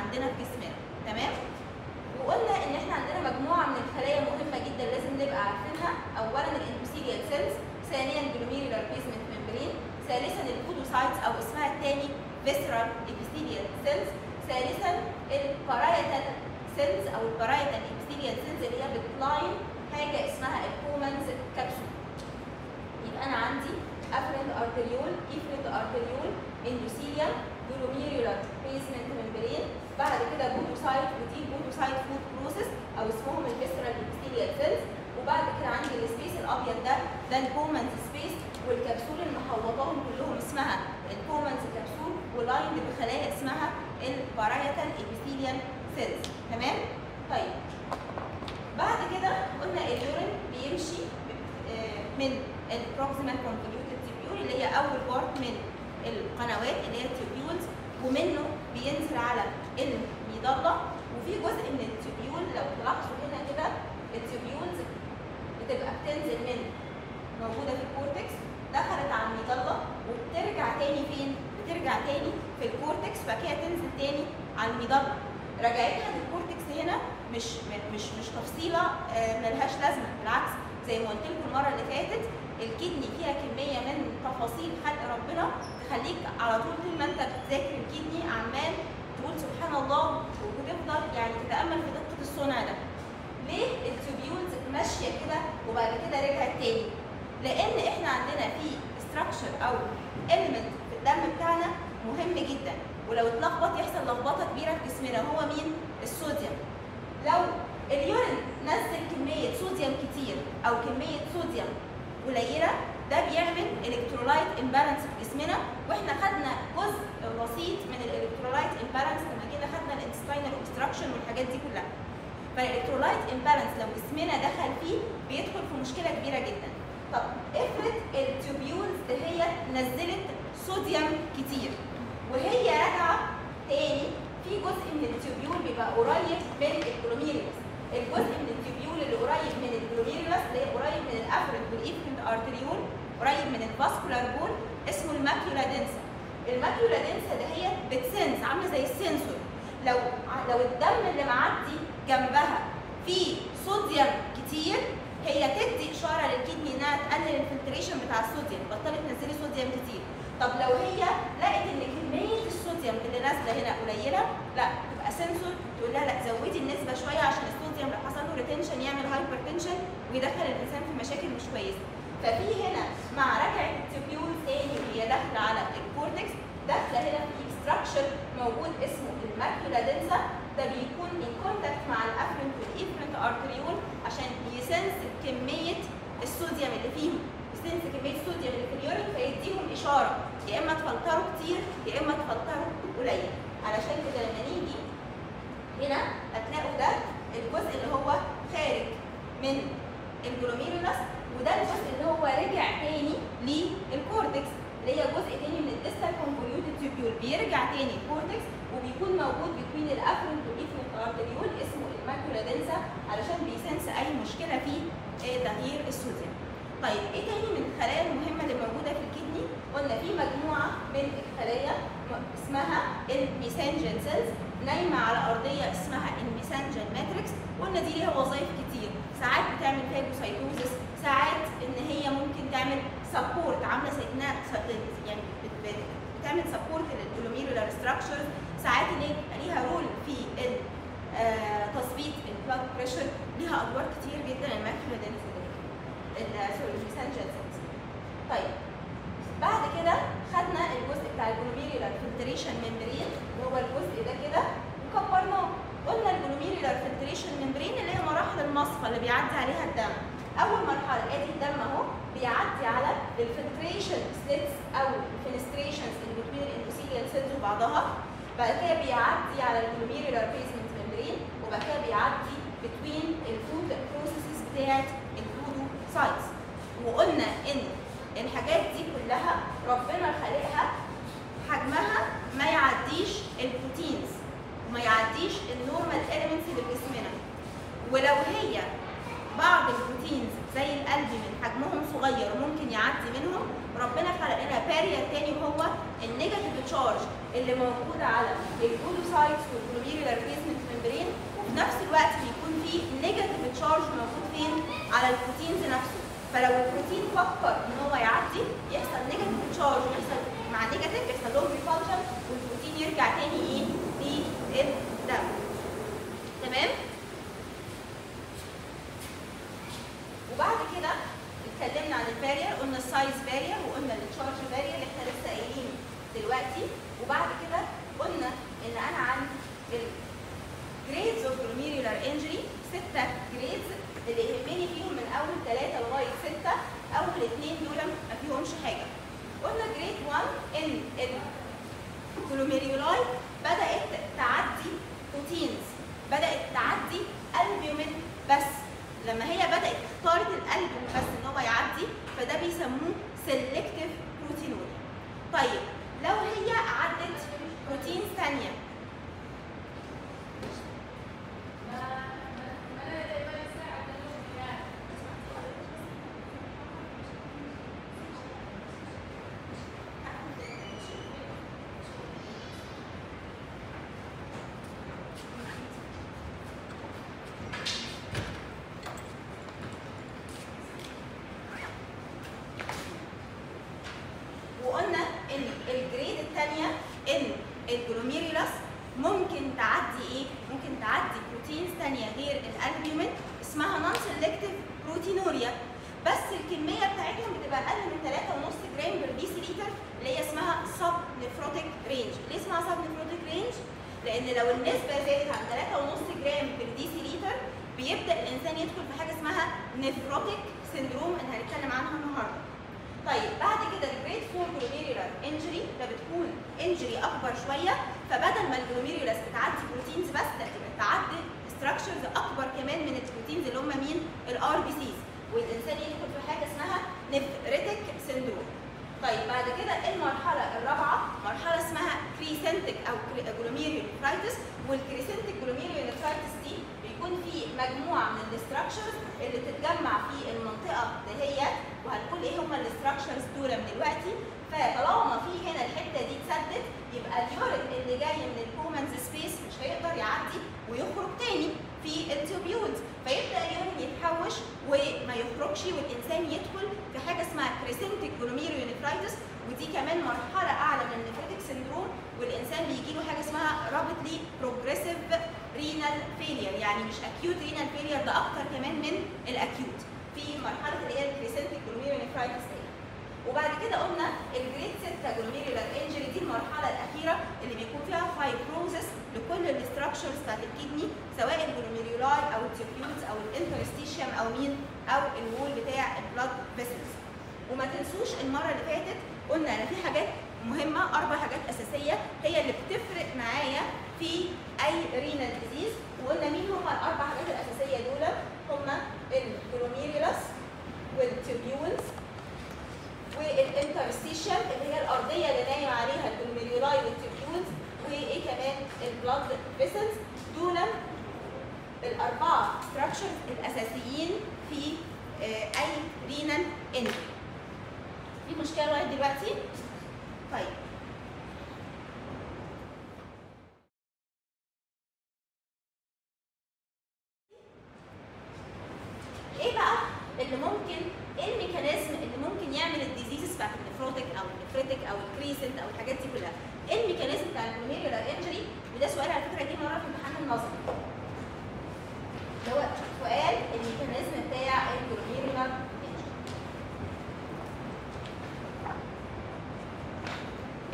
عندنا في جسمنا تمام؟ وقلنا إن إحنا عندنا مجموعة من الخلايا مهمة جدا لازم نبقى عارفينها. اولا ال endothelial cells ثانيا glomerular basement membrane ثالثا ال podocytes أو اسمها الثاني visceral epithelial cells ثالثا ال parietal cells أو ال parietal epithelial cells اللي هي بت line حاجة اسمها تغيير الصوديوم. طيب إيه تاني من الخلايا المهمة اللي موجودة في ال kidney؟ قلنا في مجموعة من الخلايا اسمها ال mesangial cells نايمة على أرضية اسمها ال mesangial matrix قلنا دي ليها وظائف كتير ساعات بتعمل phagocytosis ساعات إن هي ممكن تعمل support عاملة زي انها س- يعني بت- بت- بتعمل support لل glomerular structures ساعات ليها role في آه، تظبيط ال blood pressure ليها أدوار كتير جدا دنسا sorry طيب بعد كده خدنا الجزء بتاع ال glomerular filtration membrane اللي هو الجزء ده كده وكبرناه. قلنا ال glomerular filtration membrane اللي هي مراحل المصفى اللي بيعدي عليها الدم. أول مرحلة أدي الدم أهو بيعدي على ال filtration slits أو ال fenestrations اللي بين ال endothelial cells وبعضها. بعد كده بيعدي على ال glomerular basement وبعد كده بيعدي between ال foot processes بتاعت ال podocytes وقلنا إن الحاجات دي كلها ربنا خلقها حجمها ما يعديش ال proteins وما يعديش ال normal elements اللي في جسمنا. ولو هي بعض ال proteins زي القلب من حجمهم صغير وممكن يعدي منهم ربنا خلق لنا barrier تاني وهو ال negative charge اللي موجود على ال podocytes وال glomerular basement membrane نفس الوقت بيكون في negative charge موجود فين؟ على ال proteins نفسه. فلو البروتين فكر إن هو يعدي يحصل negative charge ويحصل مع negative يحصل لهم repulsion والبروتين يرجع تاني إيه؟ للدم تمام؟ وبعد كده اتكلمنا عن ال barrier قلنا ال size barrier وقلنا ال charge barrier اللي إحنا لسه قايلينه دلوقتي. وبعد كده قلنا إن أنا عندي ال grades of glomerular injury ستة grades اللي يهمني فيهم من أول ثلاثة لغاية ستة أول اثنين دول ما فيهمش حاجة. قلنا grade 1 ان ال glomeruli بدأت تعدي proteins بدأت تعدي البيومين بس لما هي بدأت اختارت القلب بس إن هو يعدي فده بيسموه selective proteinuria طيب لو هي عدت proteins ثانية وقلنا ان ال grade الثانية ان ال glomerulus ممكن تعدي إيه؟ ممكن تعدي proteins ثانية غير الالبيومين اسمها non selective proteinuria بس الكميه بتاعتهم بتبقى أقل من 3.5 جرام per ديسي لتر اللي هي اسمها sub nephrotic range، ليه اسمها sub nephrotic range؟ لأن لو النسبة زادت عن 3.5 جرام per ديسي لتر بيبدأ الإنسان يدخل في حاجة اسمها nephrotic syndrome اللي هنتكلم عنها النهارده. طيب بعد كده ال grade 4 glomerular injury ده بتكون injury أكبر شوية فبدل ما ال glomerulus بتعدي proteins بس لا تبقى تعدي structures أكبر كمان من ال proteins اللي هم مين؟ ال RBCs والإنسان يدخل في حاجة اسمها nephritic syndrome طيب بعد كده المرحلة الرابعة مرحلة اسمها crescentic أو glomerulonephritis وال crescentic glomerulonephritis دي بيكون في مجموعة من ال structures اللي تتجمع في المنطقة دهيت وهنقول إيه هم ال structures دول من دلوقتي. فطالما في هنا الحتة دي اتسدت يبقى ال urine اللي جاي من ال Bowman's space مش هيقدر يعدي ويخرج تاني. في ال tubules فيبدأ ال urine يتحوش وما يخرجش والإنسان يدخل في حاجة اسمها crescentic glomerulonephritis ودي كمان مرحلة أعلى من ال nephritic syndrome والإنسان بيجي له حاجة اسمها rapidly progressive renal failure يعني مش acute renal failure ده أكتر كمان من ال acute في مرحلة اللي هي ال crescentic glomerulonephritis دي وبعد كده قلنا ال grade 6 glomerular injury دي المرحلة الأخيرة اللي بيكون فيها fibrosis لكل ال structures بتاعت ال kidney سواء ال glomeruli أو ال tubules أو ال interstitium أو مين أو ال wall بتاع ال blood vessels وما تنسوش المرة اللي فاتت قلنا إن في حاجات مهمة أربع حاجات أساسية هي اللي بتفرق معايا في أي renal disease وقلنا مين هم الأربع حاجات الأساسية دول؟ هم ال glomerulus وال tubules وال interstitium اللي هي الأرضية اللي نايم عليها ال glomeruli وال tubules وإيه كمان؟ ال blood vessels. دول الأربعة structures الأساسيين في آه، أي renal injury في مشكلة لغايه دلوقتي؟ طيب. إيه بقى اللي ممكن إيه ال mechanism اللي ممكن يعمل ال diseases بتاعت ال nephrotic أو ال nephritic أو ال crescent أو الحاجات دي كلها؟ إيه ال mechanism بتاع ال glomerular injury وده سؤال على فكرة جه مرة في امتحان النظري. اللي هو سؤال الميكانيزم بتاع الجلوميريولار انجري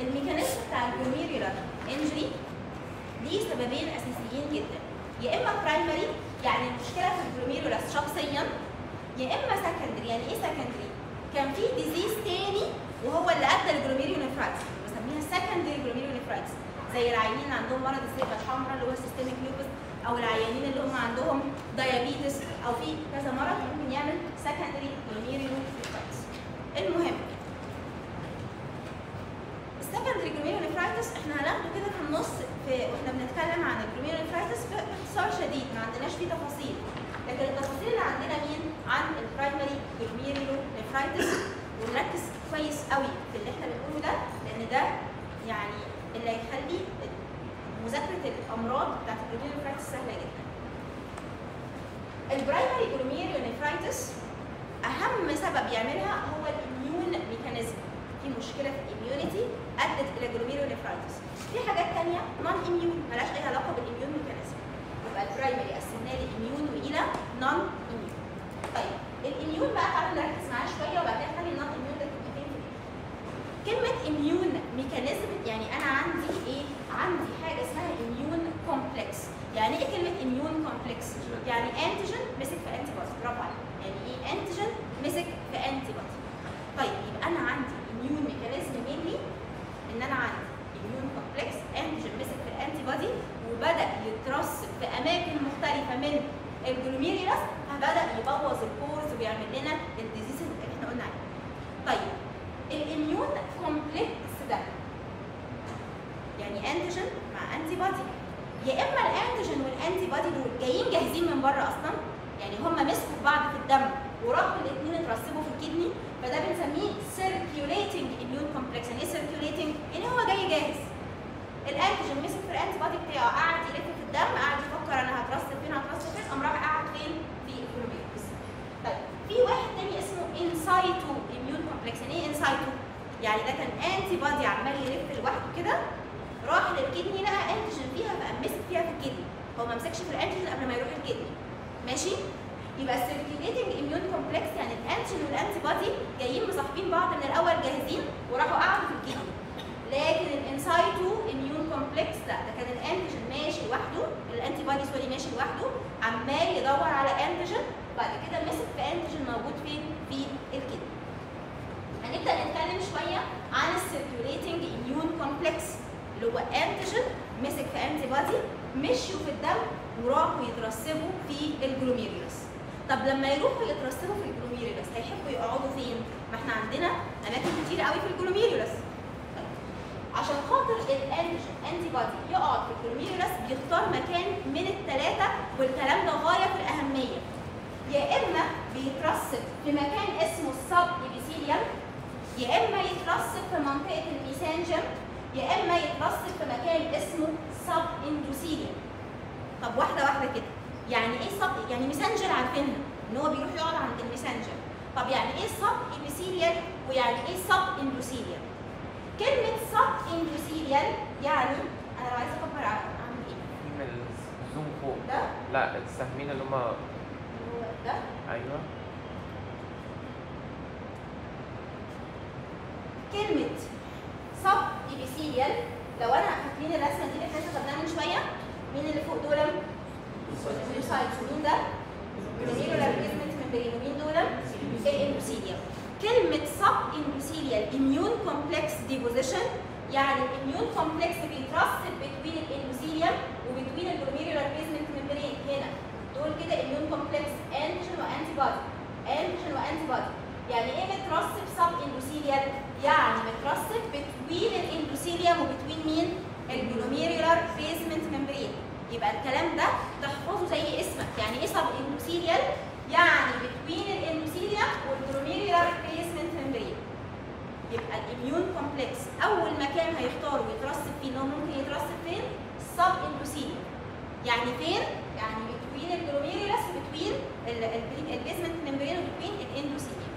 الميكانيزم بتاع الجلوميريولار انجري ليه سببين أساسيين جدا. يا إما primary يعني المشكلة في ال glomerulus شخصيا يا إما secondary يعني إيه secondary كان في disease تاني وهو اللي أدى ال glomerulonephritis بسميها secondary glomerulonephritis زي العيانين اللي عندهم مرض الذئبة الحمراء اللي هو systemic lupus أو العيانين اللي هم عندهم diabetes أو في كذا مرض ممكن يعمل secondary glomerulonephritis المهم ال secondary glomerulonephritis إحنا هناخده كده في النص في وإحنا بنتكلم عن ال glomerulonephritis باختصار شديد ما عندناش فيه تفاصيل. لكن التفاصيل اللي عندنا مين؟ عن ال primary glomerulonephritis ونركز كويس قوي في اللي إحنا بنقوله ده لأن ده يعني اللي هيخلي مذاكرة الأمراض بتاعت ال glomerulonephritis سهلة جدا. ال primary glomerulonephritis أهم سبب يعملها هو ال immune mechanism في مشكلة في ال immunity أدت إلى glomerulonephritis في حاجات ثانية non immune مالهاش أي علاقة بال immune mechanism ال primary قسمناه ل immune وإلى non immune طيب ال immune بقى تعالوا نركز معاه شوية وبعد كده نخلي ال non immune ده كلمتين في كلمة immune mechanism يعني أنا عندي إيه؟ عندي حاجة اسمها immune complex يعني إيه كلمة immune complex يعني antigen مسك في antibody برافو عليك. يعني إيه؟ antigen مسك body antigen و antibody يعني إيه مترسب sub endothelial؟ يعني مترسب بين ال endothelium وبين مين؟ ال glomerular basement membrane يبقى الكلام ده تحفظه زي اسمك يعني إيه sub endothelial؟ يعني بين ال endothelium وال glomerular basement membrane يبقى ال immune complex أول مكان هيختاره يترسب فيه اللي هو ممكن يترسب فين؟ ال sub endothelium يعني فين؟ يعني بين ال glomerulus وبين ال basement membrane وبين ال endothelium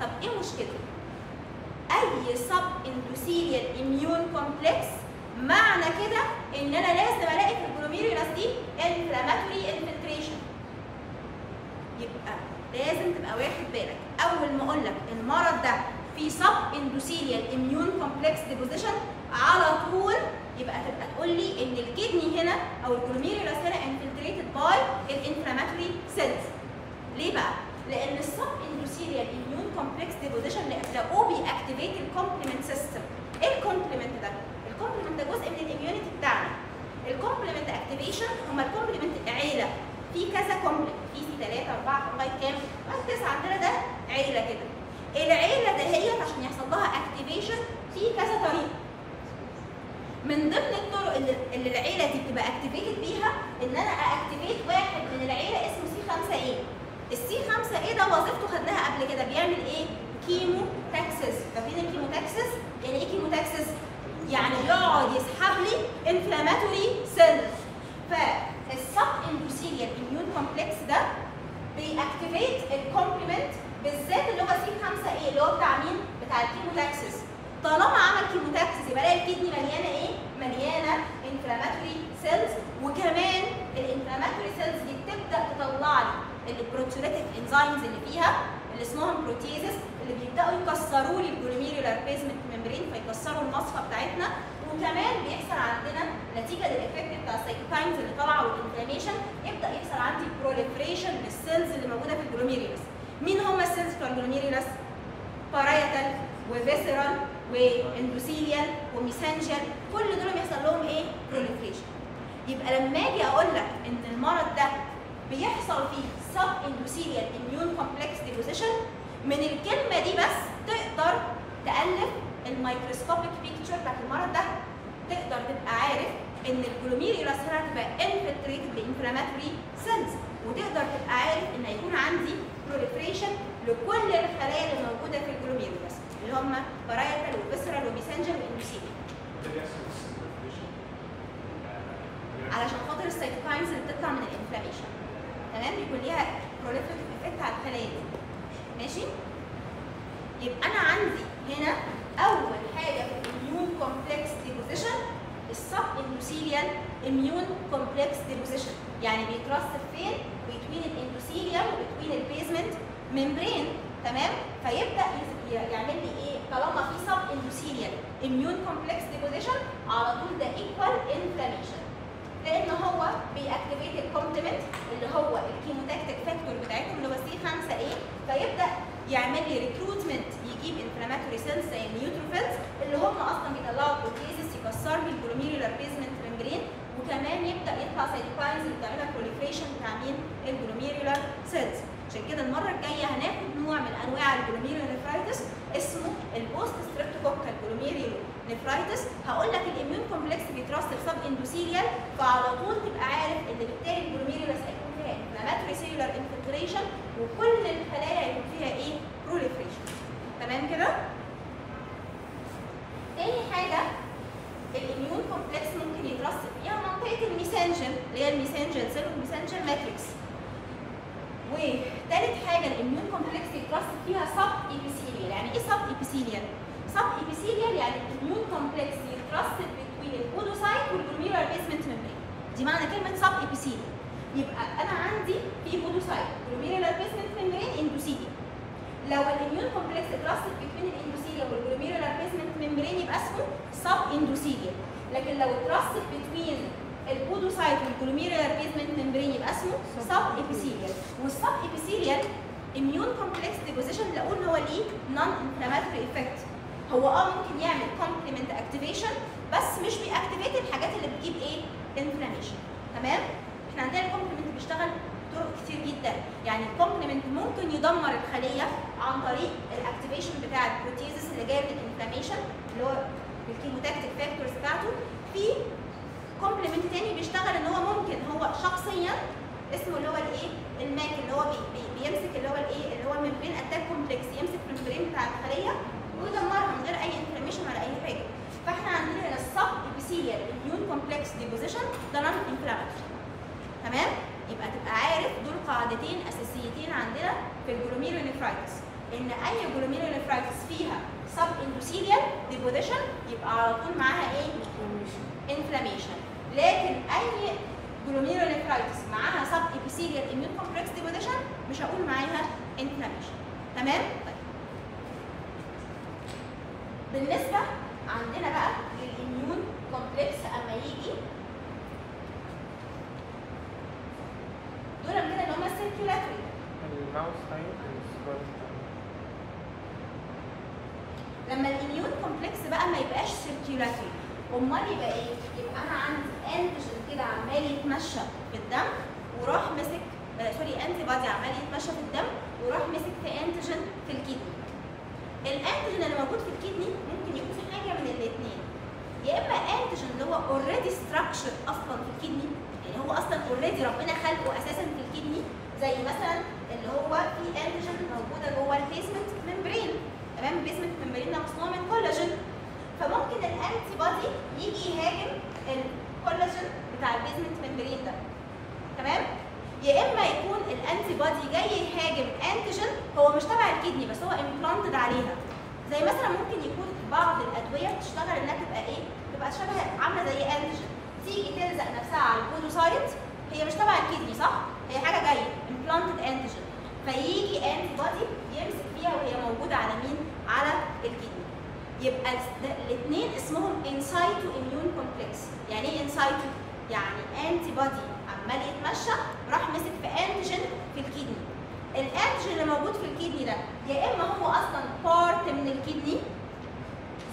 طب إيه مشكلته؟ أي sub endothelial immune complex معنى كده إن أنا لازم ألاقي في ال glomerulus دي inflammatory infiltration يبقى لازم تبقى واخد بالك. أول ما أقول لك المرض ده في sub endothelial immune complex deposition على طول يبقى تبقى تقول لي إن ال kidney هنا أو ال glomerulus هنا infiltrated by ال inflammatory cells ليه بقى؟ لأن ال sub endothelial immune complex deposition لقوه بي activate ال complement system إيه ال complement ده؟ ال complement ده جزء من ال immunity بتاعنا. ال complement activation هما ال complement عيله في كذا complement في C 3 4 لغايه كام؟ لغايه 9 عندنا ده عيلة كده. العيلة دهيت عشان يحصل لها activation في كذا طريقة. من ضمن الطرق اللي, العيلة دي بتبقى activated بيها إن أنا activate واحد من العيلة اسمه سي 5 إيه. السي 5 إيه ده وظيفته خدناها قبل كده بيعمل إيه؟ chemotaxis. فاكرين ال chemotaxis؟ يعني إيه chemotaxis؟ يعني يقعد يسحب لي inflammatory cells فال sub endothelial immune complex ده بي activate ال complement بالذات اللي هو سي 5 إيه اللي هو بتاع مين؟ بتاع ال chemotaxis طالما عمل chemotaxis يبقى الاقي ال kidney مليانة إيه؟ مليانة inflammatory cells وكمان ال inflammatory cells دي بتبدأ تطلع لي ال proteolytic enzymes اللي فيها اللي اسمهم proteases اللي بيبدأوا يكسروا لي ال glomerular basement membrane فيكسروا المصفى بتاعتنا وكمان بيحصل عندنا نتيجة لل effect بتاع ال cytokines اللي طالعة وال inflammation يبدأ يحصل عندي proliferation لل cells اللي موجودة في ال glomerulus مين هم ال cells بتوع ال glomerulus؟ parietal و visceral و endothelial و mesangial كل دول بيحصل لهم إيه؟ proliferation يبقى لما أجي أقول لك إن المرض ده بيحصل فيه subendothelial immune complex deposition من الكلمة دي بس تقدر تألف ال microscopic picture بتاعت المرض ده. تقدر تبقى عارف إن ال glomerulus هنا هتبقى infiltrated ب inflammatory cells وتقدر تبقى عارف إن هيكون عندي proliferation لكل الخلايا اللي موجودة في ال glomerulus اللي هم parietal و visceral و mesangial و endothelial علشان خاطر ال cytokines اللي بتطلع من ال inflammation. تمام؟ بيكون ليها proliferative effect على الخلايا دي. ماشي؟ يبقى أنا عندي هنا أول حاجة في ال immune complex deposition ال subendothelial immune complex deposition يعني بيترسب فين؟ بين ال endothelium وبين ال basement membrane تمام؟ فيبدأ يعمل لي إيه؟ طالما في subendothelial immune complex deposition على طول ده equal inflammation لأن هو بي activate ال complement اللي هو ال chemotactic factor بتاعتهم اللي هو سي 5 إيه فيبدأ يعمل لي recruitment يجيب inflammatory cells زي ال neutrophils اللي هم أصلا بيطلعوا proteases يكسر لي ال glomerular basement membrane وكمان يبدأ يطلع cytokines اللي بتعملها proliferation بتاع مين؟ ال glomerular cells عشان كده المرة الجاية هناخد نوع من أنواع ال glomerulonephritis اسمه ال post streptococcal glomerulonephritis هقول لك ال immune complex بيترسب subendothelial فعلى طول تبقى عارف إن بالتالي ال glomerulus هيكون فيها inflammatory cellular infiltration وكل الخلايا هيكون فيها إيه؟ proliferation تمام كده؟ تاني حاجة ال immune complex ممكن يترسب فيها منطقة ال mesangial اللي هي ال mesangial cell وال mesangial matrix وتالت حاجة ال immune complex يترسب فيها subepithelial يعني إيه subepithelial subepithelial يعني ال immune complex يترسب بين ال podocyte وال glomerular basement membrane دي معنى كلمة subepithelial يبقى أنا عندي في podocyte glomerular basement membrane endothelial لو ال immune complex اترسب بين ال endothelial وال glomerular basement membrane يبقى اسمه subendothelial لكن لو اترسب بين ال podocyte وال glomerular basement membrane يبقى اسمه subepithelial وال subepithelial immune complex deposition اللي أقول هو ليه non inflammatory effect هو آه ممكن يعمل complement activation بس مش بي activate الحاجات اللي بتجيب إيه؟ inflammation تمام؟ إحنا عندنا ال complement بيشتغل طرق كتير جدا. يعني ال complement ممكن يدمر الخلية عن طريق ال activation بتاع ال proteases اللي جاية من ال inflammation اللي هو ال chemotactic factors بتاعته. في complement تاني بيشتغل إن هو ممكن هو شخصيا اسمه اللي هو الإيه؟ ال MAC اللي هو بي بي بيمسك اللي هو الإيه؟ اللي هو ال membrane attack complex يمسك ال membrane بتاع الخلية ويدمرها من غير أي inflammation ولا أي حاجة. فإحنا عندنا هنا ال subepithelial immune complex deposition ده non inflammatory تمام؟ يبقى تبقى عارف دول قاعدتين أساسيتين عندنا في ال glomerulonephritis إن أي glomerulonephritis فيها subendothelial deposition يبقى على طول معاها إيه؟ inflammation لكن أي glomerulonephritis معاها subepithelial immune complex deposition مش هقول معاها inflammation تمام؟ طيب. بالنسبة عندنا بقى لل immune complex أما يجي دول كده اللي هم ال circulatory الماوس لما ال immune complex بقى ما يبقاش circulatory امال يبقى إيه؟ يبقى أنا عندي antigen كده عمال يتمشى في الدم وراح مسك sorry antibody عمال يتمشى في الدم وراح مسك في antigen في ال kidney. ال antigen اللي موجود في ال kidney ممكن يكون حاجة من الاثنين يا إما antigen اللي هو already structure أصلا في ال kidney يعني هو أصلا already ربنا خلقه أساسا في ال kidney زي مثلا اللي هو في antigen موجودة جوه ال basement membrane تمام ال basement membrane ده مصنوع من كولاجين فممكن ال antibody يجي يهاجم الكولاجين بتاع ال basement membrane ده. تمام؟ يا إما يكون ال antibody جاي يهاجم antigen هو مش تبع ال kidney بس هو implanted عليها. زي مثلا ممكن يكون بعض الأدوية بتشتغل إنها تبقى إيه؟ تبقى شبه عاملة زي antigen تيجي تلزق نفسها على ال podocyte هي مش تبع ال kidney صح؟ هي حاجة جاية implanted antigen فيجي antibody يمسك فيها وهي موجودة على مين؟ على ال kidney يبقى الاثنين اسمهم in situ immune complex يعني إيه in situ يعني antibody عمال يتمشى راح مسك في antigen في ال kidney ال antigen اللي موجود في ال kidney ده يا إما هو أصلا part من ال kidney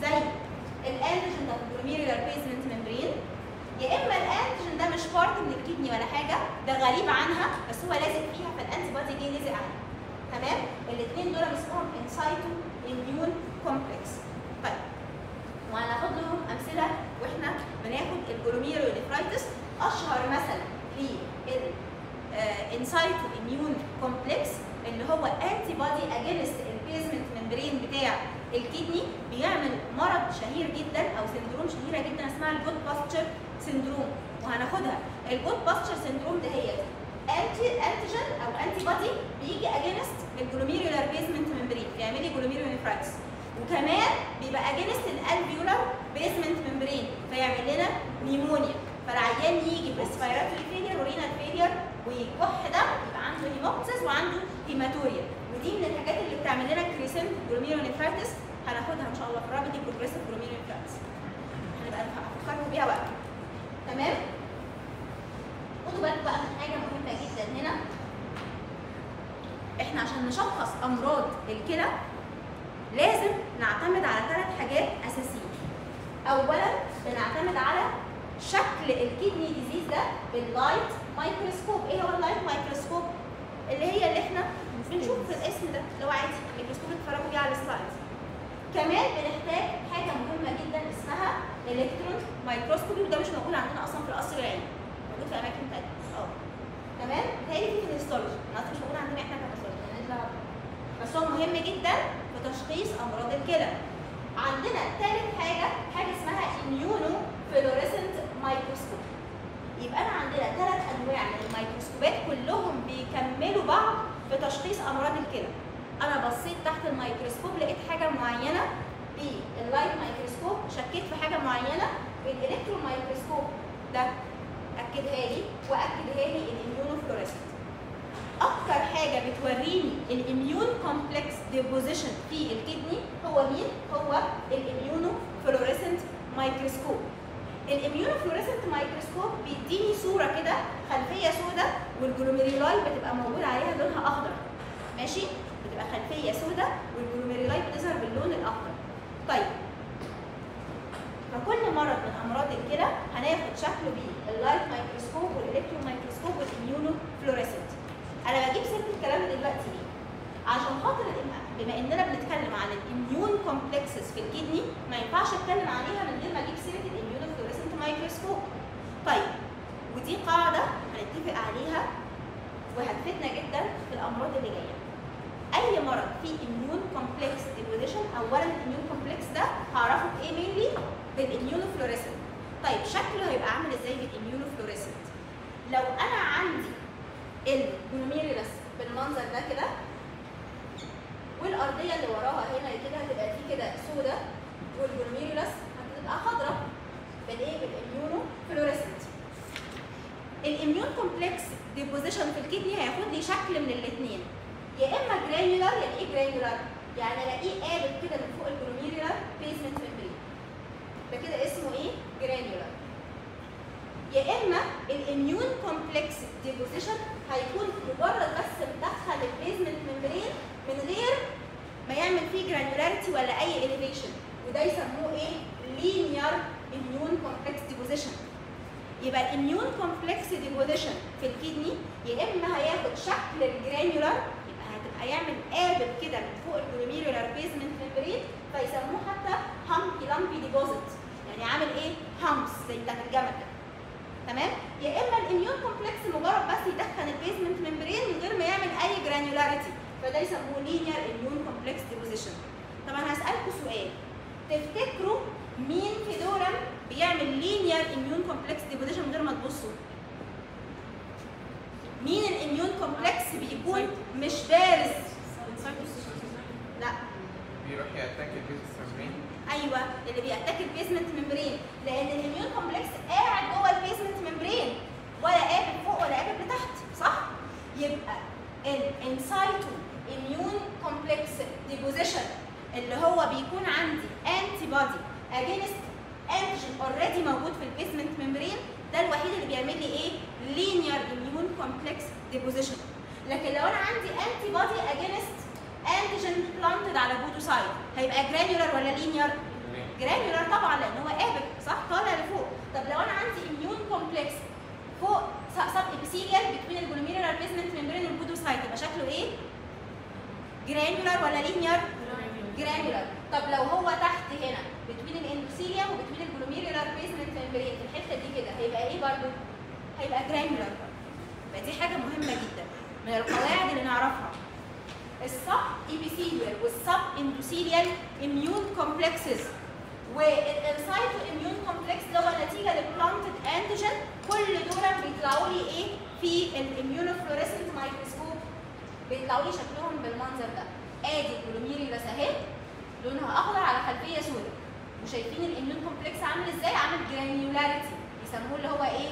زي ال antigen ده ال glomerular basement membrane يا إما ال antigen ده مش part من ال kidney ولا حاجة ده غريب عنها بس هو لازق فيها فال antibody جه لزق عليها تمام؟ الاثنين دول اسمهم in situ immune complex وهناخد لهم أمثلة وإحنا بناخد ال glomerulonephritis أشهر مثل لل in situ immune complex اللي هو antibody against ال basement membrane بتاع ال kidney بيعمل مرض شهير جدا أو syndrome شهيرة جدا اسمها ال Goodpasture syndrome وهناخدها. ال Goodpasture syndrome ده هي anti antigen أو antibody بيجي against ال glomerular basement membrane بيعمل لي glomerulonephritis وكمان بيبقى against ال alveolar basement membrane فيعمل لنا pneumonia فالعيان يجي ب respiratory failure و renal failure ويكح دم يبقى عنده hemoptysis وعنده hematuria ودي من الحاجات اللي بتعمل لنا crescent glomerulonephritis هناخدها إن شاء الله في ال rapidly progressive glomerulonephritis هنبقى افكركم بيها بقى. تمام؟ خدوا بالكم بقى من حاجة مهمة جدا هنا. إحنا عشان نشخص أمراض الكلى لازم نعتمد على ثلاث حاجات أساسية. اولا بنعتمد على شكل ال kidney disease ده بال light microscope إيه هو ال light microscope اللي هي اللي إحنا بنشوف في الاسم ده اللي هو عادي الميكروسكوب اللي اتفرجوا بيه على ال slides كمان بنحتاج حاجة مهمة جدا اسمها microscopy وده مش موجود عندنا أصلا في القصر العيني موجود في أماكن تانية. آه. تمام تاني في ال histology النهارده مش موجود عندنا إحنا ك histology. بس هو مهم جدا في تشخيص أمراض الكلى. عندنا تالت حاجة حاجة اسمها immuno fluorescent microscope يبقى أنا عندنا ثلاث أنواع من الميكروسكوبات كلهم بيكملوا بعض في تشخيص أمراض الكلى. أنا بصيت تحت الميكروسكوب لقيت حاجة معينة بال light microscope شكيت في حاجة معينة بال electron microscope ده أكدها لي وأكدها لي ال immunofluorescent أكتر حاجة بتوريني ال immune complex deposition في ال kidney هو مين؟ هو ال immunofluorescent microscope. ال immunofluorescent microscope بيديني صورة كده خلفية سوداء وال glomeruli بتبقى موجود عليها لونها أخضر. ماشي؟ بتبقى خلفية سوداء وال glomeruli بتظهر باللون الأخضر. طيب. فكل مرض من أمراض الكلى هناخد شكله بال light microscope وال electron microscope وال immunofluorescent أنا بجيب سيرة الكلام دلوقتي ليه؟ عشان خاطر بما إننا بنتكلم عن ال immune complexes في ال kidney ما ينفعش أتكلم عليها من غير ما أجيب سيرة ال immunofluorescent microscope طيب ودي قاعدة هنتفق عليها وهتفيدنا جدا في الأمراض اللي جاية. أي مرض فيه immune complex deposition اولا ال immune complex ده هعرفه بإيه mainly بال immunofluorescent طيب شكله هيبقى عامل إزاي بال immunofluorescent لو أنا عندي ال glomerulus بالمنظر ده كده. والأرضية اللي وراها هنا كده هتبقى دي كده سودا وال glomerulus هتبقى خضراء بالإيه؟ بال immunofluorescent. ال immune complex deposition في ال kidney هياخد لي شكل من الاثنين يا إما granular يعني إيه granular يعني ألاقيه قابب كده من فوق ال glomerular basement membrane ده كده اسمه إيه؟ granular يا إما ال immune complex deposition هيكون مجرد بس مدخن ال basement membrane من غير ما يعمل فيه granularity ولا أي elevation وده يسموه إيه؟ linear immune complex deposition يبقى ال immune complex deposition في ال kidney يا إما هياخد شكل ال granular يبقى هتبقى يعمل قابب كده من فوق ال glomerular basement membrane فيسموه حتى humpy lumpy deposit يعني عامل إيه؟ humps زي بتاعت الجمل كده تمام؟ يا إما ال immune complex مجرد بس يدخن ال basement membrane من غير ما يعمل أي granularity فده يسموه linear immune complex deposition طبعا هسألكم سؤال. تفتكروا مين في دول بيعمل linear immune complex deposition من غير ما تبصوا؟ مين ال immune complex بيكون مش بارز؟ لا. بيروح membrane أيوه اللي بي attack ال basement membrane لأن ال immune complex قاعد جوه ال basement membrane ولا قابب فوق ولا قابب لتحت صح؟ يبقى ال in situ immune complex deposition اللي هو بيكون عندي antibody against antigen already موجود في ال basement membrane ده الوحيد اللي بيعمل لي إيه؟ linear immune complex deposition لكن لو أنا عندي antibody against antigen planted على podocyte هيبقى granular ولا linear granular طبعا لأن هو قابب صح؟ طالع لفوق. طب لو أنا عندي immune complex فوق sub epithelial بين ال glomerular basement membrane وال podocyte يبقى شكله إيه؟ granular ولا linear granular طب لو هو تحت هنا بين ال endothelium وبين ال glomerular basement membrane الحتة دي كده هيبقى إيه برضو هيبقى granular يبقى دي حاجة مهمة جدا من القواعد اللي نعرفها. ال sub epithelial وال sub endothelial immune complexes وال in situ immune complex ده هو نتيجة لل planted antigen كل دول بيطلعوا لي إيه؟ في ال immunofluorescent microscope بيطلعوا لي شكلهم بالمنظر ده. آدي ال glomerulus أهي لونها أخضر على خلفية سوداء وشايفين ال immune complex عامل إزاي؟ عامل granularity يسموه اللي هو إيه؟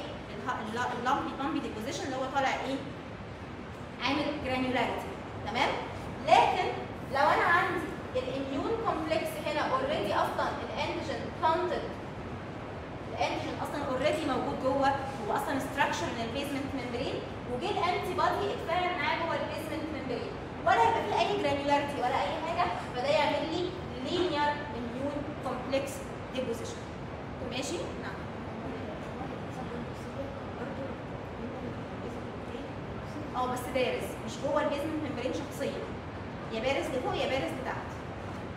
ال lumpy bumpy deposition اللي هو طالع إيه؟ عامل granularity تمام؟ لكن لو أنا عندي ال immune complex هنا already أصلا ال antigen planted ال antigen أصلا already موجود جوه هو أصلا structure من ال basement membrane وجه ال antibody اتفاعل معاه جوه ال basement membrane ولا هيبقى فيه أي granularity ولا أي حاجة فده يعمل لي linear immune complex deposition ماشي؟ نعم. آه بس بارز مش جوه ال basement membrane شخصيا. يا بارز لفوق يا بارز لتحت.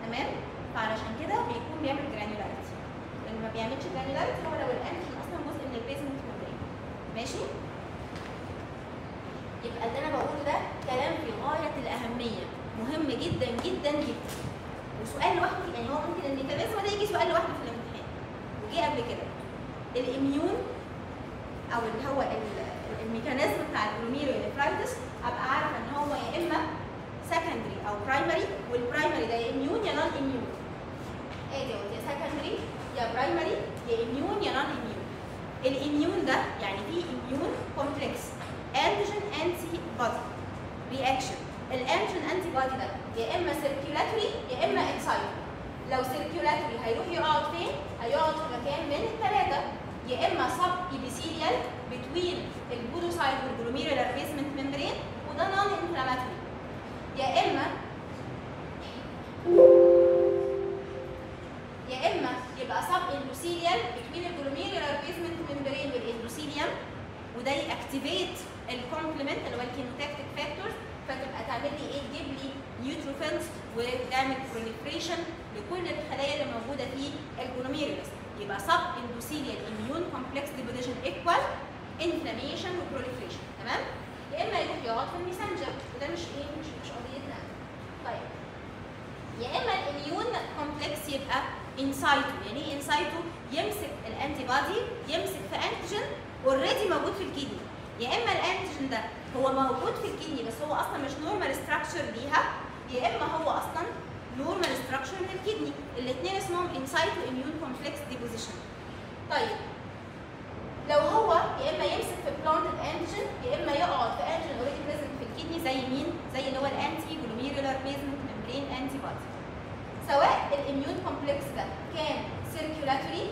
تمام؟ فعلشان كده بيكون بيعمل granularity اللي ما بيعملش granularity هو لو ال antigen أصلا جزء من ال basement membrane ماشي؟ يبقى اللي أنا بقوله ده كلام في غاية الأهمية. مهم جدا جدا جدا. وسؤال لوحده يعني هو ممكن ال mechanism ده يجي سؤال لوحده في الامتحان. وجه قبل كده. ال immune أو اللي هو ال- ال mechanism بتاع ال glomerulonephritis أبقى عارفه إن هو يا إما secondary أو primary وال primary ده يا immune يا non immune ادي اهو يا secondary يا primary يا immune يا non immune ال immune ده يعني فيه immune complex antigen antibody reaction ال antigen antibody ده يا إما circulatory يا إما in situ لو circulatory هيروح يقعد فين؟ هيقعد في مكان من الثلاثه يا إما sub epithelial between ال podocyte وال glomerular basement membrane وده non inflammatory يا إما يا إما يبقى sub endothelial between ال glomerular basement membrane وال endothelium وده ي activate ال complement اللي هو ال chemotactic factors فتبقى تعمل لي إيه؟ تجيب لي neutrophils وتعمل proliferation لكل الخلايا اللي موجودة في ال glomerulus يبقى sub endothelial immune complex deposition equal inflammation و proliferation تمام؟ يا إما يروح يقعد في ال mesangial وده مش إيه؟ مش طيب يا إما ال immune complex يبقى in situ يعني إيه in situ يمسك ال antibody يمسك في antigen already موجود في ال kidney يا إما ال antigen ده هو موجود في ال kidney بس هو أصلا مش normal structure ليها يا إما هو أصلا normal structure لل kidney الاثنين اسمهم in situ immune complex deposition طيب. لو هو يا إما يمسك في planted antigen يا إما يقعد في antigen already present في ال kidney زي مين؟ زي اللي هو ال anti glomerular basement membrane antibody سواء ال immune complex ده كان circulatory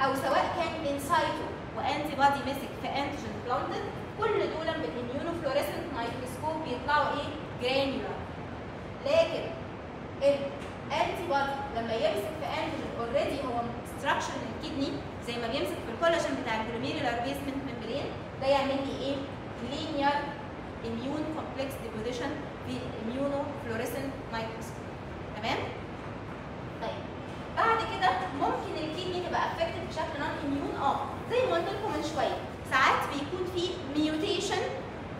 أو سواء كان in situ و antibody مسك في antigen planted كل دول بال immunofluorescent microscope بيطلعوا إيه؟ granular لكن ال antibody لما يمسك في antigen already هو structure لل kidney زي ما بيمسك في الكولاجين بتاع ال glomerular basement membrane ده يعمل لي إيه؟ linear immune complex deposition في immunofluorescent microscope تمام؟ بعد كده ممكن ال kidney تبقى affected بشكل non immune آه زي ما قلت لكم من شوية. ساعات بيكون في mutation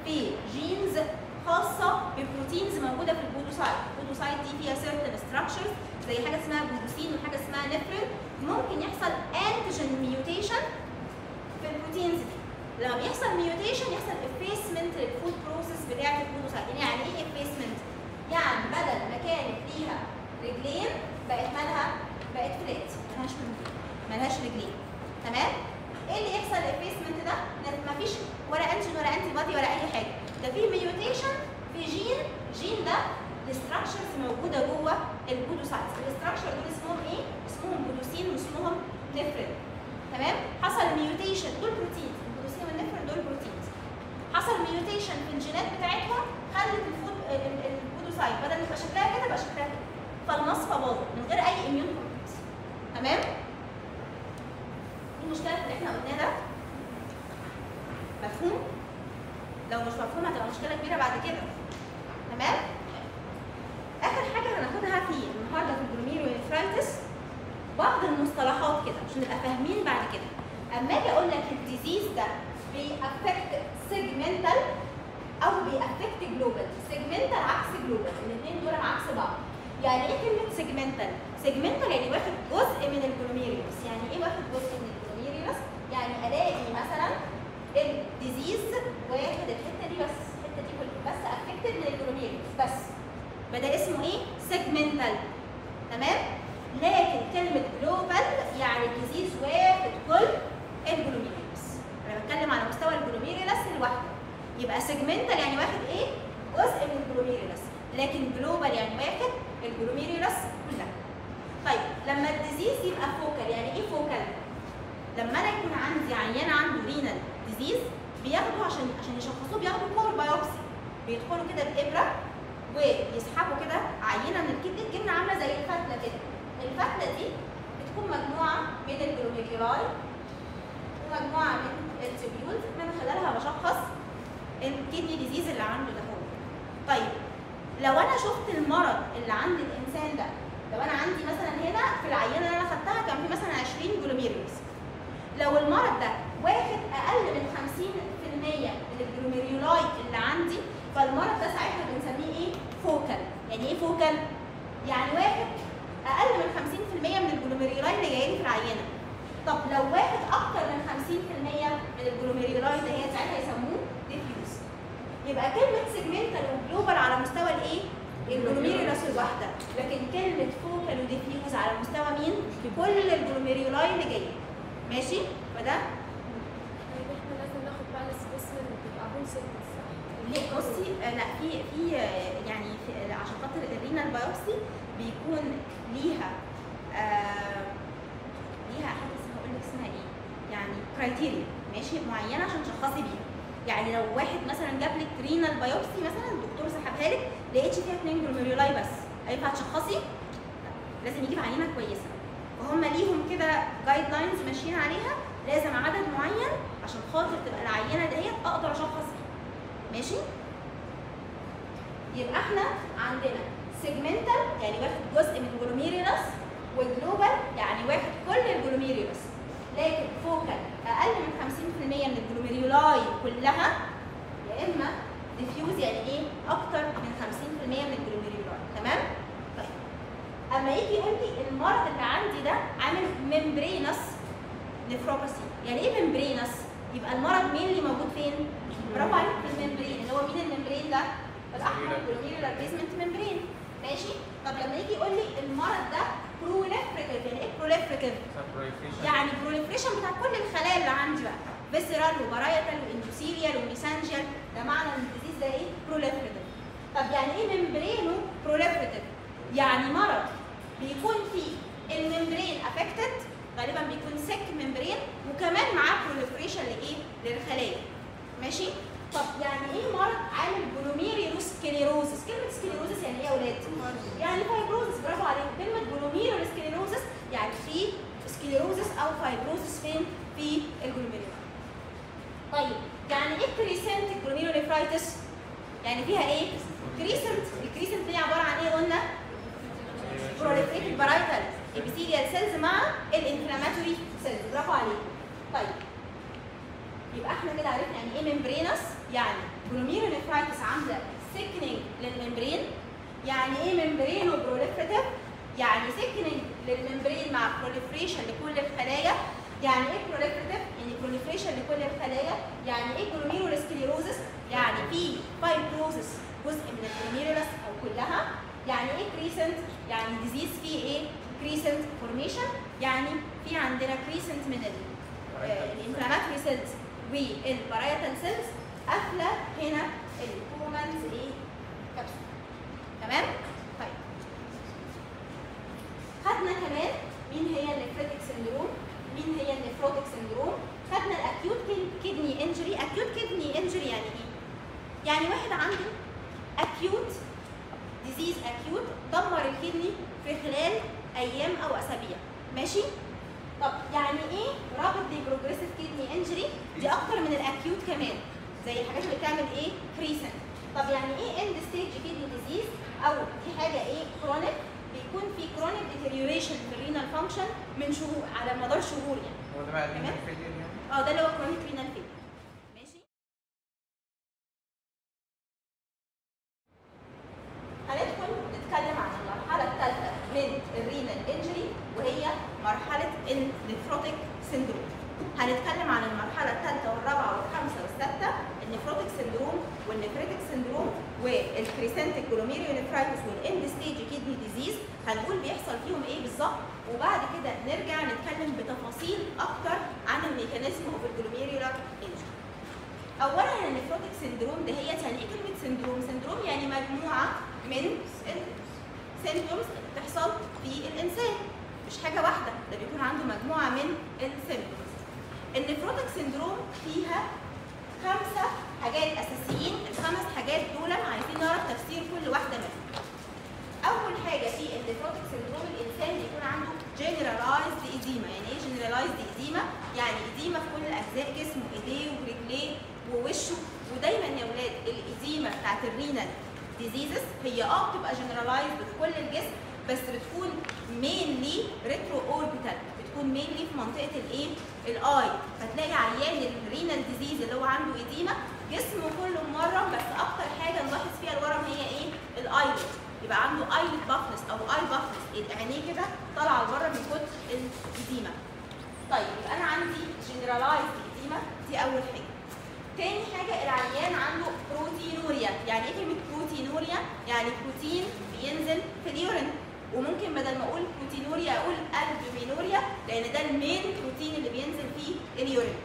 في genes خاصة ب proteins موجودة في ال podocyte ال podocyte دي فيها certain structures زي حاجة اسمها podocin وحاجة اسمها nephrin ممكن يحصل antigen mutation في ال proteins دي. لما بيحصل mutation يحصل effacement لل foot process بتاعة ال podocyte يعني إيه 50% من ال glomeruli كلها يا اما diffuse يعني إيه أكتر من 50% من ال glomeruli تمام؟ طيب. اما يجي يقول لي المرض اللي عندي ده عامل membranous nephropathy يعني إيه membranous؟ يبقى المرض مين اللي موجود فين؟ برافو عليك في ال membrane. اللي هو مين ال membrane ده؟ الأحمر glomerular basement membrane ماشي؟ طب لما يجي يقول لي المرض ده proliferative يعني إيه proliferative. يعني proliferation بتاع كل الخلايا اللي عندي بقى. visceral و parietal و endothelial و mesangial ده معنى ان ال disease ده إيه؟ proliferative طب يعني إيه membrano proliferative يعني مرض بيكون فيه ال membrane affected غالبا بيكون thick membrane وكمان معاه proliferation لإيه؟ للخلايا. ماشي؟ طب يعني إيه مرض عامل glomerulosclerosis؟ كلمة sclerosis يعني إيه يا أولاد يعني fibrosis برافو عليكم كلمة glomerulosclerosis؟ يعني في sclerosis أو fibrosis فين؟ في ال glomeruli طيب يعني إيه crescent glomerulonephritis يعني فيها إيه؟ crescent ال crescent دي عبارة عن إيه قلنا؟ proliferated parietal epithelial cells مع ال inflammatory cells برافو عليكم طيب يبقى إحنا كده عرفنا يعني إيه membranous يعني glomerulonephritis عاملة thickening لل membrane يعني إيه membrano proliferative يعني thickening لل membrane مع proliferation لكل الخلايا. يعني إيه proliferative يعني proliferation لكل الخلايا. يعني إيه glomerulosclerosis يعني في fibrosis جزء من ال glomerulus أو كلها. يعني إيه crescent يعني disease فيه إيه؟ crescent formation يعني في عندنا crescent من ال inflammatory cells وال parietal cells قافلة هنا ال Bowman's إيه كبسول تمام؟ طيب. خدنا كمان مين هي ال nephritic syndrome مين هي ال nephrotic syndrome خدنا ال acute kidney injury. acute kidney injury يعني إيه؟ يعني واحد عنده acute disease acute دمر ال kidney في خلال أيام أو أسابيع. ماشي؟ طب يعني إيه rapidly progressive kidney injury دي أكتر من ال acute كمان زي الحاجات اللي بتعمل إيه؟ crescent طب يعني إيه end stage kidney disease أو دي حاجة إيه؟ chronic بيكون في chronic deterioration في ال renal function من شهور على مدار شهور يعني هو ده بقى. ال renal failure يعني؟ آه ده اللي هو chronic renal failure ماشي هندخل نتكلم عن المرحلة الثالثة من ال renal injury وهي مرحلة ال nephrotic syndrome هنتكلم عن المرحلة الثالثة والرابعة والخامسة والسادسه النفروتيك سندروم والنفريتك سندروم والكريسنتيك جلوميريونيفرايتس والاند ستيج كيدني ديزيز هنقول بيحصل فيهم إيه بالظبط؟ وبعد كده نرجع نتكلم بتفاصيل أكتر عن ال mechanism of ال glomerular injury اولا ال nephrotic syndrome دهيت يعني إيه كلمه syndrome syndrome يعني مجموعة من symptoms بتحصل في الإنسان. مش حاجة واحدة ده بيكون عنده مجموعة من ال symptoms ال nephrotic syndrome فيها خمسة حاجات اساسيين الخمس حاجات دول عايزين نعرف تفسير كل واحدة منهم. أول حاجة في ال nephrotic syndrome الإنسان بيكون عنده generalized edema يعني إيه generalized edema يعني edema في كل اجزاء جسمه إيديه ورجليه ووشه. ودايما يا ولاد ال edema بتاعت ال renal diseases هي آه بتبقى generalized في كل الجسم بس بتكون mainly retro orbital بتكون mainly في منطقة الإيه؟ ال eye. فتلاقي عيان ال renal disease اللي هو عنده edema جسمه كله مورم بس أكتر حاجة نلاحظ فيها الورم هي إيه؟ ال eyelid. يبقى عنده eyelid puffiness أو eye puffiness عينيه كده طالعة لبره من كتر ال edema. طيب يبقى أنا عندي generalized edema. دي أول حاجة. تاني حاجة العيان عنده proteinuria، يعني إيه كلمة proteinuria؟ يعني بروتين بينزل في ال urine. وممكن بدل ما أقول proteinuria أقول albuminuria لأن ده ال main protein اللي بينزل فيه ال urine.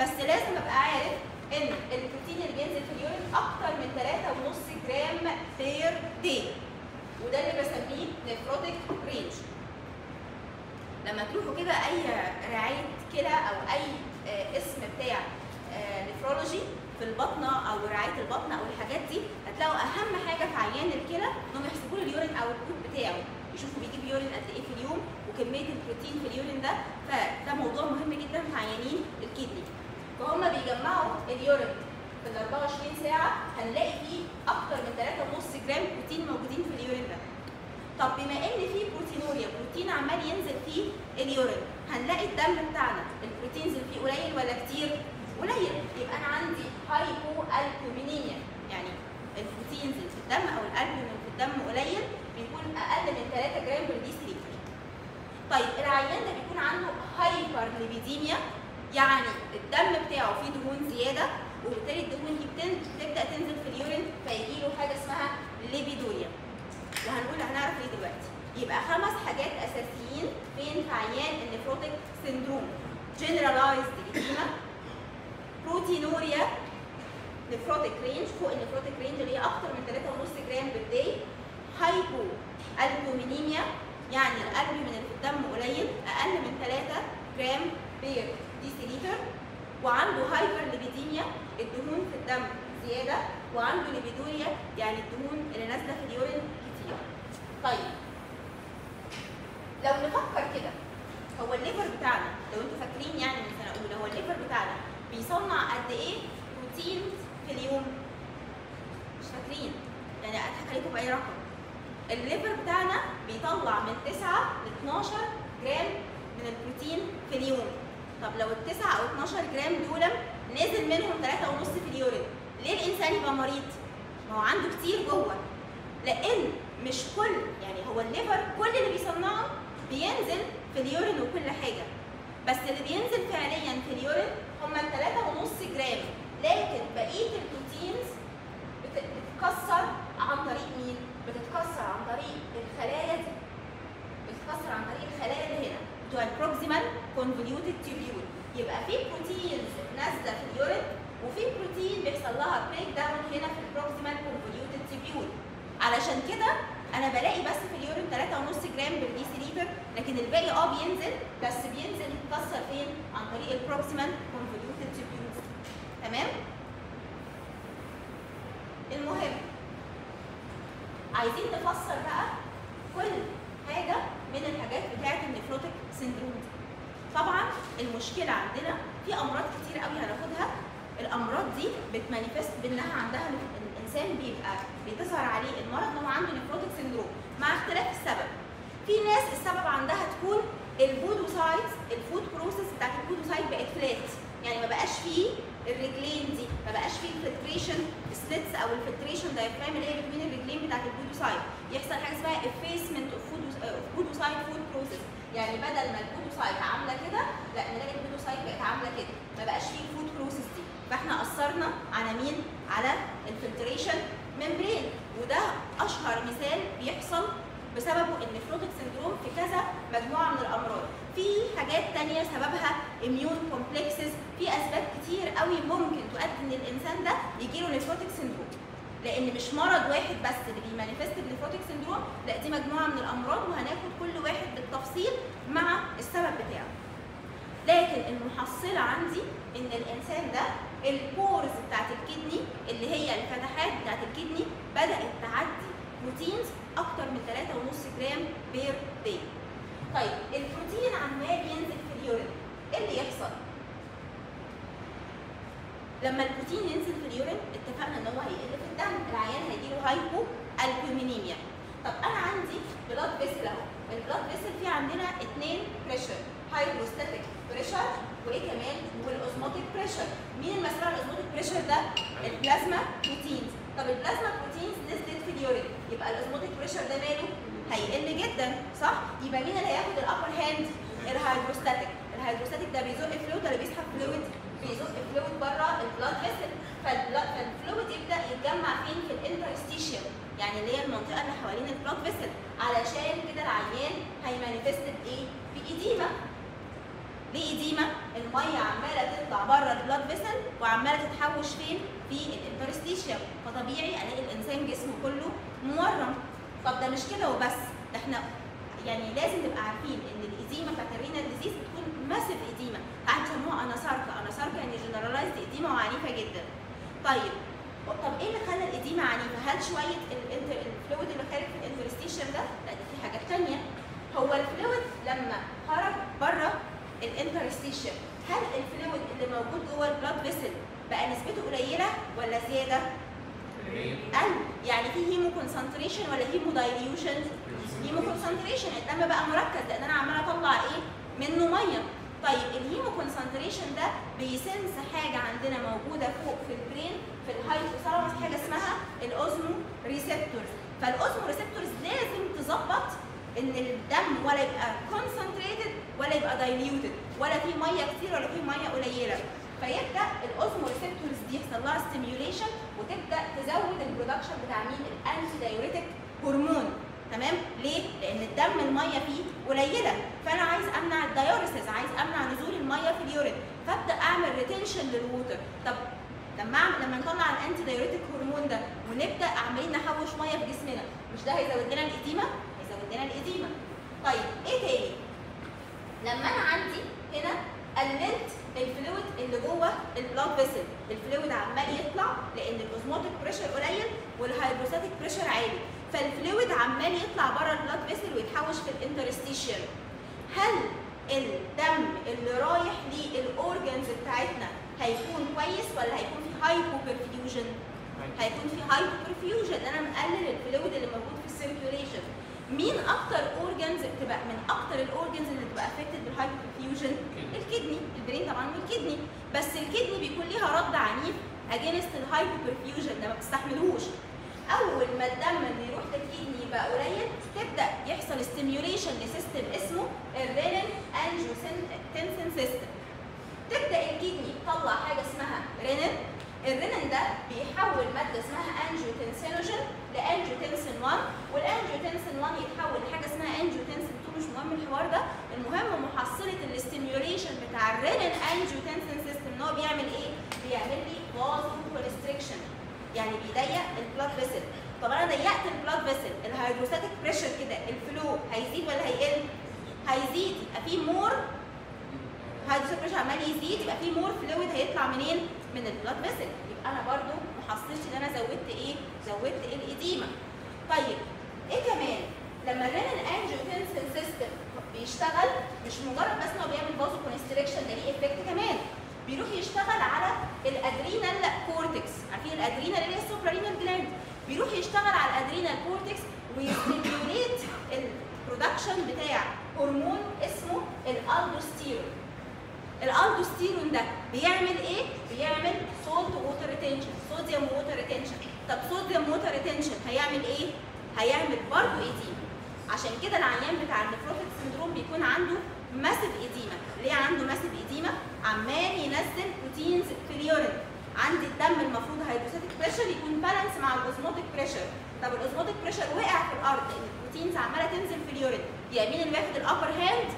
بس لازم أبقى عارف إن البروتين اللي بينزل في ال urine أكتر من 3.5 جرام per day وده اللي بسميه nephrotic range. لما تروحوا كده أي رعاية كلى أو أي آه، اسم بتاع آه، nephrology في البطنة أو رعاية البطن أو الحاجات دي هتلاقوا أهم حاجة في عيان الكلى انهم يحسبوا له ال urine output بتاعه. يشوفوا بيجيب urine قد إيه في اليوم وكمية البروتين في ال urine ده. فده موضوع مهم جدا في عيانين ال kidney فهم بيجمعوا ال urine في ال 24 ساعة هنلاقي فيه أكتر من 3.5 جرام بروتين موجودين في ال urine ده. طب بما إن في proteinuria بروتين عمال ينزل فيه ال urine هنلاقي الدم بتاعنا ال proteins اللي فيه قليل ولا كتير؟ قليل. يبقى أنا عندي hypoalbuminemia يعني ال proteins اللي في الدم أو الالبومين في الدم قليل بيكون أقل من 3 جرام بالديسيليتر طيب العيان ده بيكون عنده hyperlipidemia يعني الدم بتاعه فيه دهون زيادة وبالتالي الدهون دي بتبدأ تنزل في ال urine فيجي له حاجة اسمها lipiduria. وهنقول هنعرف ليه دلوقتي؟ يبقى خمس حاجات أساسيين فين في عيان ال nephrotic syndrome generalized edema proteinuria nephrotic range فوق ال nephrotic range اللي هي أكتر من 3.5 جرام بال day hypoalbuminemia يعني اللي في الدم قليل أقل من 3 جرام per ديسيليتر وعنده hyperlipidemia الدهون في الدم زيادة وعنده lipiduria يعني الدهون اللي نازلة في ال urine كتير. طيب لو نفكر كده هو ال liver بتاعنا لو أنتوا فاكرين يعني من سنة أولى هو ال liver بتاعنا بيصنع قد إيه بروتين في اليوم؟ مش فاكرين. يعني أضحك عليكم بأي رقم. ال liver بتاعنا بيطلع من 9 ل 12 جرام من البروتين في اليوم. طب لو ال 9 أو 12 جرام دول نزل منهم 3.5 في ال urine ليه الإنسان يبقى مريض؟ ما هو عنده كتير جوه لأن مش كل يعني هو ال liver كل اللي بيصنعه بينزل في ال urine وكل حاجة بس اللي بينزل فعليا في ال urine هم ال 3.5 جرام لكن بقية ال proteins بت- بتتكسر عن طريق مين؟ بتتكسر عن طريق الخلايا دي بتتكسر عن طريق الخلايا اللي هنا بتوع ال proximal convoluted tubule يبقى في proteins نازلة في ال urine وفي بروتين بيحصل لها breakdown هنا في ال proximal convoluted tubule علشان كده أنا بلاقي بس في ال urine 3.5 جرام بالديسيليتر لكن الباقي آه بينزل بس بينزل يتكسر فين؟ عن طريق ال proximal convoluted tubules تمام المهم عايزين نفسر بقى كل حاجة من الحاجات بتاعه ال nephrotic syndrome دي طبعا المشكلة عندنا في أمراض كتير قوي هناخدها. الأمراض دي بت manifest بإنها عندها الإنسان بيبقى بتظهر عليه المرض إن هو عنده nephrotic syndrome مع اختلاف السبب. في ناس السبب عندها تكون ال podocytes ال foot process بتاعت ال podocyte بقت flat يعني ما بقاش فيه الرجلين دي ما بقاش فيه ال filtration slits أو ال filtration diaphragm اللي هي بين الرجلين بتاعت ال podocyte. يحصل حاجة اسمها effacement of podocyte foot process يعني بدل ما ال podocyte عاملة كده لا نلاقي ال podocyte بقت عاملة كده. ما بقاش فيه ال foot process دي فإحنا اثرنا على مين؟ على ال filtration membrane وده أشهر مثال بيحصل بسببه ال nephrotic syndrome في كذا مجموعة من الأمراض. في حاجات تانية سببها immune complexes في أسباب كتير قوي ممكن تؤدي إن الإنسان ده يجيله nephrotic syndrome لأن مش مرض واحد بس اللي بي manifest ب nephrotic syndrome لا دي مجموعة من الأمراض وهناخد كل واحد بالتفصيل مع السبب بتاعه. لكن المحصلة عندي إن الإنسان ده ال pores بتاعت ال kidney اللي هي الفتحات بتاعت ال kidney بدأت تعدي proteins أكتر من 3.5 جرام per day طيب البروتين عمال ينزل في ال urine. إيه اللي يحصل؟ لما البروتين ينزل في ال urine اتفقنا إن هو هيقل في الدم العيان هيجيله hypoalbuminemia طب أنا عندي blood vessel أهو. ال blood vessel فيه عندنا اثنين pressure hydrostatic pressure وايه كمان؟ وال osmotic pressure مين المسؤول عن ال osmotic pressure ده؟ ال plasma proteins طب ال plasma proteins نزلت في ال urine يبقى ال osmotic pressure ده ماله؟ هيقل جدا صح؟ يبقى مين اللي هياخد ال upper hand ال hydrostatic ال hydrostatic ده بيزق fluid ولا بيسحب fluid بيزق fluid بره ال blood vessel فال fluid يبدأ يتجمع فين؟ في ال interstitium يعني اللي هي المنطقة اللي حوالين ال blood vessel علشان كده العيان هي manifest بايه ب edema ليه edema المية عمالة تطلع بره ال blood vessel وعمالة تتحوش فين؟ في ال interstitium فطبيعي ألاقي الإنسان جسمه كله مورم. طب ده مش كده وبس. ده إحنا يعني لازم نبقى عارفين إن ال edema بتاعت ال renal disease بتكون massive edema. قاعد يسموها anasarca anasarca يعني generalized edema وعنيفة جدا. طيب طب إيه اللي خلى ال edema عنيفة؟ هل ال inter ال fluid اللي خارج في ال interstitium ده؟ لأ ده في حاجات ثانية هو ال fluid لما خرج بره ال interstitium هل ال fluid اللي موجود جوه ال blood vessel بقى نسبته قليلة ولا زيادة؟ قل يعني في hemoconcentration ولا hemodilution؟ hemoconcentration الدم بقى مركز لأن أنا عمالة أطلع إيه؟ منه مية طيب ال hemoconcentration ده بي sense حاجة عندنا موجودة فوق في ال brain في ال hypothalamus حاجة اسمها ال osmoreceptors فال osmoreceptors لازم تظبط إن الدم ولا يبقى concentrated ولا يبقى diluted ولا في مية كتير ولا في مية قليلة. فيبدأ ال osmoreceptors دي يحصل لها stimulation وتبدأ تزود ال production بتاع مين؟ ال antidiuretic hormone تمام؟ ليه؟ لأن الدم المية فيه قليلة. فأنا عايز أمنع ال diuresis عايز أمنع نزول المية في ال urine فأبدأ أعمل retention لل water طب لما أعمل لما نطلع ال antidiuretic hormone ده ونبدأ عمالين نحوش مية في جسمنا مش ده هيزود لنا ال edema هيزود لنا الاديمه طيب إيه تاني؟ لما أنا عندي هنا قللت ال fluid اللي جوه ال blood vessel ال fluid عمال يطلع لأن ال osmotic pressure قليل وال hydrostatic pressure عالي. فال fluid عمال يطلع بره ال blood vessel ويتحوش في ال interstitium هل الدم اللي رايح لل organs بتاعتنا هيكون كويس ولا هيكون في hypoperfusion هيكون في hypoperfusion أنا مقلل ال fluid اللي موجود في ال circulation مين أكتر organs بتبقى من أكتر ال organs اللي بتبقى affected بال hypoperfusion ال kidney ال brain طبعا وال kidney. بس ال kidney بيكون ليها رد عنيف against ال hypoperfusion ده ما بتستحملهوش. أول ما الدم اللي يروح لل kidney يبقى قليل تبدأ يحصل stimulation ل system اسمه ال renin angiotensin system تبدأ ال kidney تطلع حاجة اسمها renin ال renin ده بيحول مادة اسمها angiotensinogen ل angiotensin 1 وال angiotensin 1 يتحول لحاجة اسمها angiotensin 2 مش مهم الحوار ده المهم محصلة ال stimulation بتاع ال renin angiotensin system إن هو بيعمل إيه؟ بيعمل لي vasoconstriction يعني بيضيق ال blood vessel طب أنا ضيقت ال blood vessel ال hydrostatic pressure كده ال flow هيزيد ولا هيقل؟ هيزيد يبقى في more hydrostatic pressure عمال يزيد يبقى في more fluid هيطلع منين؟ من ال blood vessel يبقى أنا برضو ما حصلتش إن أنا زودت إيه؟ زودت ال edema طيب إيه كمان؟ لما ال renin angiotensin system بيشتغل مش مجرد بس إنه بيعمل vasoconstriction ده ليه effect كمان. بيروح يشتغل على ال adrenal cortex عارفين ال adrenal اللي هي ال suprarenal gland بيروح يشتغل على ال adrenal cortex وي stimulate ال production بتاع هرمون اسمه ال aldosterone ال aldosterone ده بيعمل إيه؟ بيعمل salt water retention sodium water retention طب sodium water retention هيعمل إيه؟ هيعمل برضه edema عشان كده العيان بتاع ال nephrotic syndrome بيكون عنده massive edema ليه عنده massive edema عمال ينزل proteins في ال urine عندي الدم المفروض hydrostatic pressure يكون balance مع ال osmotic pressure طب ال osmotic pressure وقع في الأرض لأن ال proteins عمالة تنزل في ال urine يبقى مين اللي واخد ال upper hand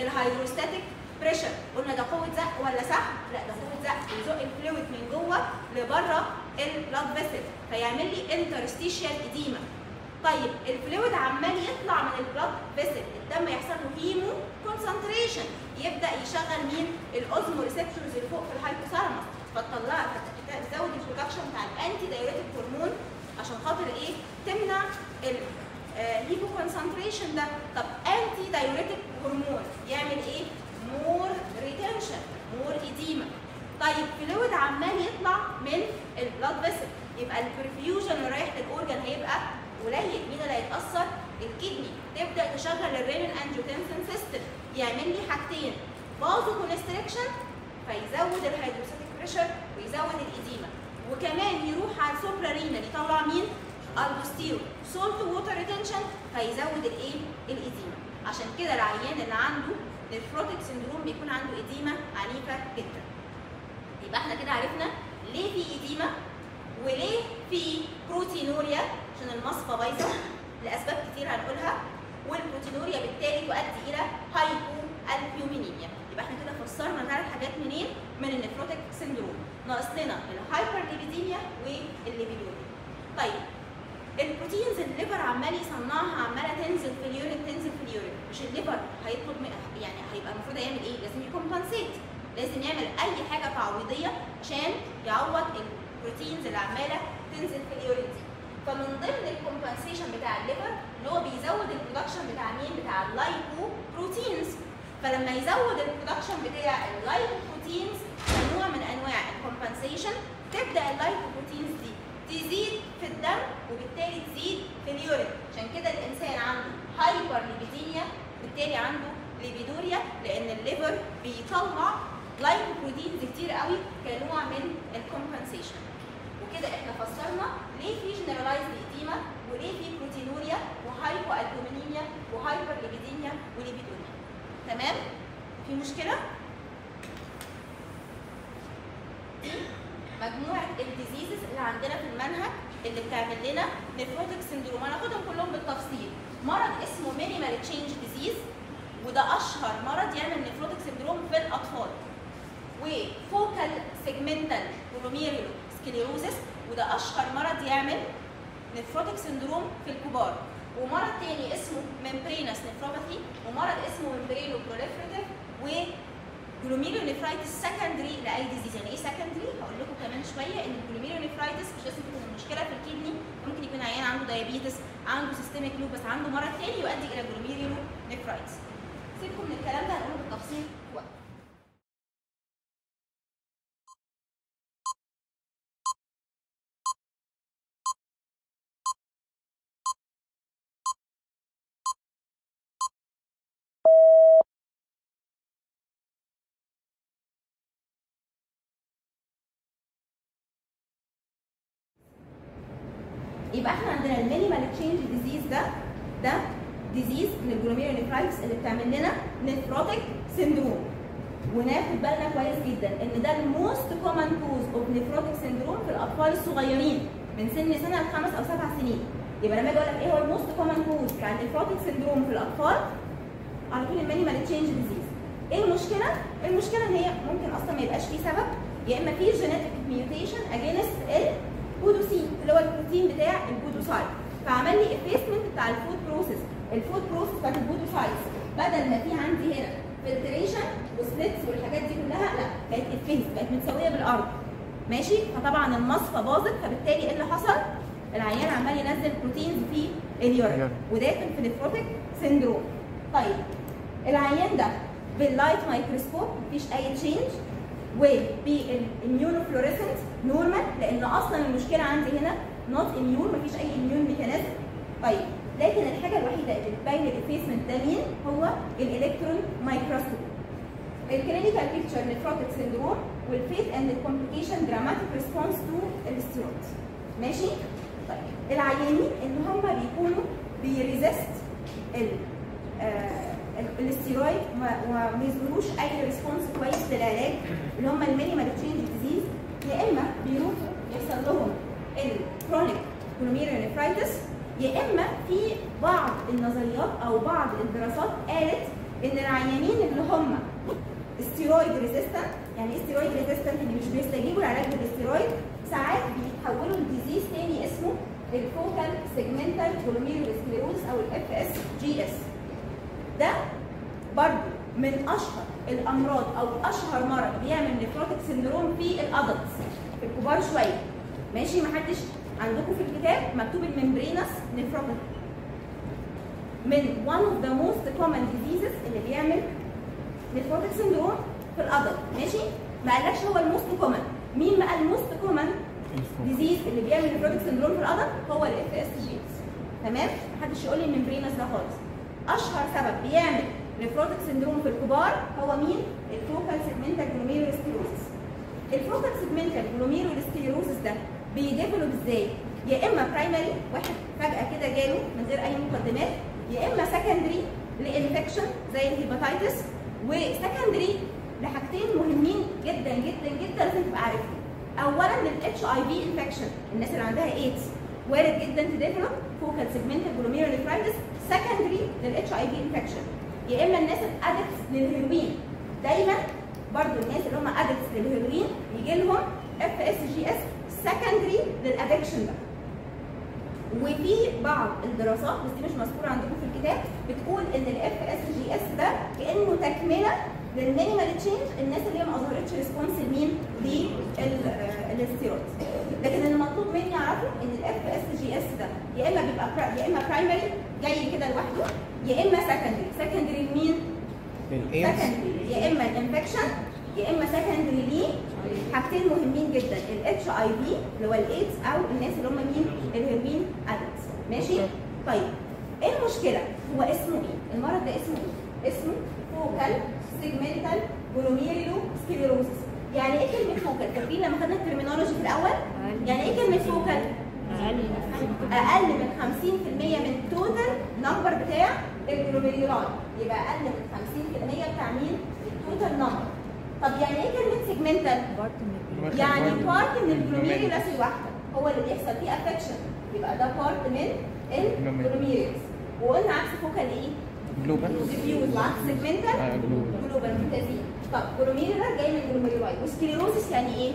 ال hydrostatic pressure قلنا ده قوة زق ولا سحب لا ده قوة زق. بيزق ال fluid من جوه لبره ال blood vessel فيعمل لي interstitial edema طيب ال fluid عمال يطلع من ال blood vessel الدم يحصل له hemoconcentration يبدأ يشغل مين؟ ال osmoreceptors اللي فوق في ال hypothalamus فتطلع تزود ال production بتاع ال antidiuretic hormone عشان خاطر إيه؟ تمنع ال hemoconcentration ده. طب antidiuretic hormone يعمل إيه؟ more retention more edema طيب fluid عمال يطلع من ال blood vessel يبقى ال perfusion اللي رايح لل organ هيبقى قليل. مين اللي هيتأثر؟ ال kidney. تبدأ تشغل ال renin angiotensin system يعمل لي حاجتين. vasoconstriction فيزود ال hydrostatic pressure ويزود ال edema. وكمان يروح على ال suprarenal يطلع مين؟ ال aldosterone salt water retention فيزود الإيه؟ ال edema. عشان كده العيان اللي عنده nephrotic syndrome بيكون عنده edema عنيفة جدا. يبقى إحنا كده عرفنا ليه في edema وليه في proteinuria عشان المصفى بايظة. لأسباب كتير هنقولها. وال proteinuria بالتالي تؤدي إلى hypoalbuminemia يبقى إحنا كده فسرنا ثلاث حاجات منين؟ من ال nephrotic syndrome. ناقص لنا ال hyperlipidemia وال lipiduria طيب ال proteins ال liver عمال يصنعها عمالة تنزل في ال urine تنزل في ال urine مش ال liver هيطلب يعني هيبقى المفروض يعمل إيه؟ لازم ي compensate لازم يعمل أي حاجة تعويضية عشان يعوض ال proteins اللي عمالة تنزل في ال urine دي فمن ضمن ال compensation بتاع ال liver اللي هو بيزود ال production بتاع مين؟ بتاع ال lipoproteins فلما يزود ال production بتاع ال lipoproteins كنوع من أنواع ال compensation تبدأ ال lipoproteins دي. تزيد في الدم وبالتالي تزيد في ال urine. عشان كده الإنسان عنده hyperlipidemia بالتالي عنده lipiduria لأن ال liver بيطلع lipoproteins كتير قوي كنوع من ال compensation وكده إحنا فسرنا ليه في generalized edema وليه في proteinuria و hypoalbuminemia و hyperlipidemia و lipiduria. تمام؟ في مشكلة؟ مجموعة ال diseases اللي عندنا في المنهج اللي بتعمل لنا nephrotic syndrome هناخدهم كلهم بالتفصيل. مرض اسمه minimal change disease وده أشهر مرض يعمل nephrotic syndrome في الأطفال. و focal segmental glomerulosclerosis وده أشهر مرض يعمل nephrotic syndrome في الكبار. ومرض تاني اسمه membranous nephropathy ومرض اسمه membranoproliferative و glomerulonephritis secondary لأي disease يعني إيه secondary هقول لكم كمان شوية إن ال glomerulonephritis مش لازم تكون المشكلة في ال kidney ممكن يكون عيان عنده diabetes عنده systemic lupus عنده مرض تاني يؤدي إلى glomerulonephritis سيبكم من الكلام ده هنقوله بالتفصيل وقت. يبقى إحنا عندنا ال minimal change disease ده ده disease من ال glomerulonephritis اللي بتعمل لنا nephrotic syndrome وناخد بالنا كويس جدا إن ده ال most common cause of nephrotic syndrome في الأطفال الصغيرين من سن سنة لخمس أو سبع سنين. يبقى لما أجي أقول لك إيه هو ال most common cause بتاع ال nephrotic syndrome في الأطفال؟ على طول ال minimal change disease إيه المشكلة؟ المشكلة إن هي ممكن أصلا ما يبقاش فيه سبب. يا إما في genetic mutation against ال podocin اللي هو البروتين بتاع ال podocyte فعمل لي effacement بتاع ال foot process ال foot process بتاعت ال podocytes بدل ما في عندي هنا filtration و slits والحاجات دي كلها لا بقت efface بقت متساوية بالأرض. ماشي؟ فطبعا المصفى باظت فبالتالي إيه اللي حصل؟ العيان عمال ينزل proteins في ال urine. وداخل في nephrotic syndrome طيب العيان ده بال light microscope مفيش أي change وبال immunofluorescent normal لأن أصلا المشكلة عندي هنا not immune مفيش أي immune mechanism طيب لكن الحاجة الوحيدة اللي بتبين ال effacement ده مين؟ هو الالكترون مايكروسكوب الكلينيكال بيكتشر نيفروتيك سيندروم والفيت اند الكومبليكيشن دراماتيك ريسبونس تو الستيرويد ماشي؟ طيب العيانين اللي هم بيكونوا بي resist ال آه الاستيرويد وما يظهروش أي response كويس للعلاج اللي هم ال minimal change disease يا إما بيروحوا يحصل لهم ال chronic glomerulonephritis يا إما في بعض النظريات أو بعض الدراسات قالت إن العيانين اللي هم steroid resistant يعني إيه steroid resistant اللي مش بيستجيبوا للعلاج بالاستيرويد ساعات بيتحولوا ل disease تاني اسمه ال focal segmental glomerulosclerosis أو ال FSGS ده برضه من أشهر الأمراض أو أشهر مرض بيعمل nephrotic syndrome في ال adults. في الكبار شوية. ماشي؟ محدش؟ عندكم في الكتاب مكتوب ال membranous nephropathy من one of the most common diseases اللي بيعمل nephrotic syndrome في ال adult. ماشي؟ ما قالكش هو ال most common مين بقى ال most common disease اللي بيعمل nephrotic syndrome في ال adult؟ هو ال FSG تمام؟ محدش يقول لي ال membranous ده خالص. أشهر سبب بيعمل nephrotic syndrome في الكبار هو مين؟ ال focal segmental glomerulosclerosis ال focal segmental glomerulosclerosis ده بي develop إزاي؟ يا إما primary واحد فجأة كده جاله من غير أي مقدمات يا إما secondary ل infection زي ال hepatitis و secondary لحاجتين مهمين جدا جدا جدا لازم تبقى عارفهم. اولا لل HIV infection الناس اللي عندها ايدز وارد جدا ت develop focal segmental glomerulonephritis secondary لل HIV infection يا إما الناس ال addicts لل heroin. دايما برضو الناس اللي هم addicts لل heroin يجي لهم FSGS secondary لل addiction ده. وفي بعض الدراسات بس دي مش مذكورة عندكم في الكتاب بتقول إن ال FSGS ده كأنه تكملة لل minimal change الناس اللي هي ما اظهرتش response لمين؟ للستيرويد لكن المطلوب مني أعرفه إن ال FSGS ده يا إما بيبقى يا إما primary جاي كده لوحده يا إما secondary secondary لمين؟ secondary يا إما ال infection يا إما secondary ليه؟ حاجتين مهمين جدا. ال HIV اللي هو الايدز أو الناس اللي هم مين؟ ال heroin addicts ماشي؟ طيب إيه المشكلة؟ هو اسمه إيه؟ المرض ده اسمه إيه؟ اسمه focal segmental glomerulosclerosis يعني إيه كلمه focal فاكرين لما خدنا ال terminology في الأول يعني إيه كلمه focal أقل من 50% من ال total number بتاع ال glomeruli يبقى أقل من 50% بتاع مين ال total number طب يعني إيه كلمه segmental يعني part من ال glomerulus الواحده هو اللي بيحصل فيه affection يبقى ده part من ال glomerulus وقلنا عكس focal إيه global diffuse وعكس segmental آه، global. global ممتازين طب glomerular جاي من glomeruli و sclerosis يعني إيه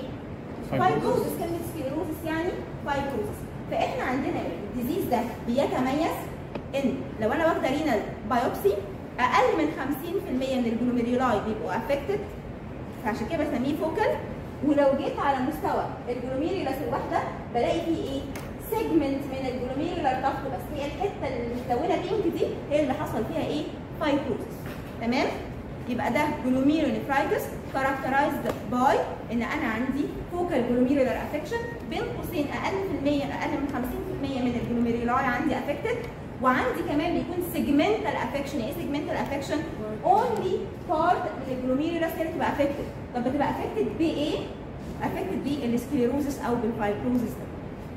fibrosis كلمه sclerosis يعني fibrosis فاحنا عندنا ال disease ده بيتميز ان لو أنا واخده renal biopsy أقل من 50% من ال glomeruli بيبقوا affected فعشان كده بسميه focal ولو جيت على مستوى ال glomerulus الواحده بلاقي فيه إيه؟ segment من ال glomerular تحت بس هي الحتة اللي متلونه pink دي هي اللي حصل فيها إيه؟ fibrosis تمام؟ يبقى ده glomerulonephritis characterized by إن أنا عندي focal glomerular affection بين قوسين أقل في المية أقل من 50% من ال glomeruli عندي affected وعندي كمان بيكون segmental affection إيه segmental affection only part من ال glomerulus هي بتبقى affected طب بتبقى affected بإيه؟ affected بال sclerosis أو بال fibrosis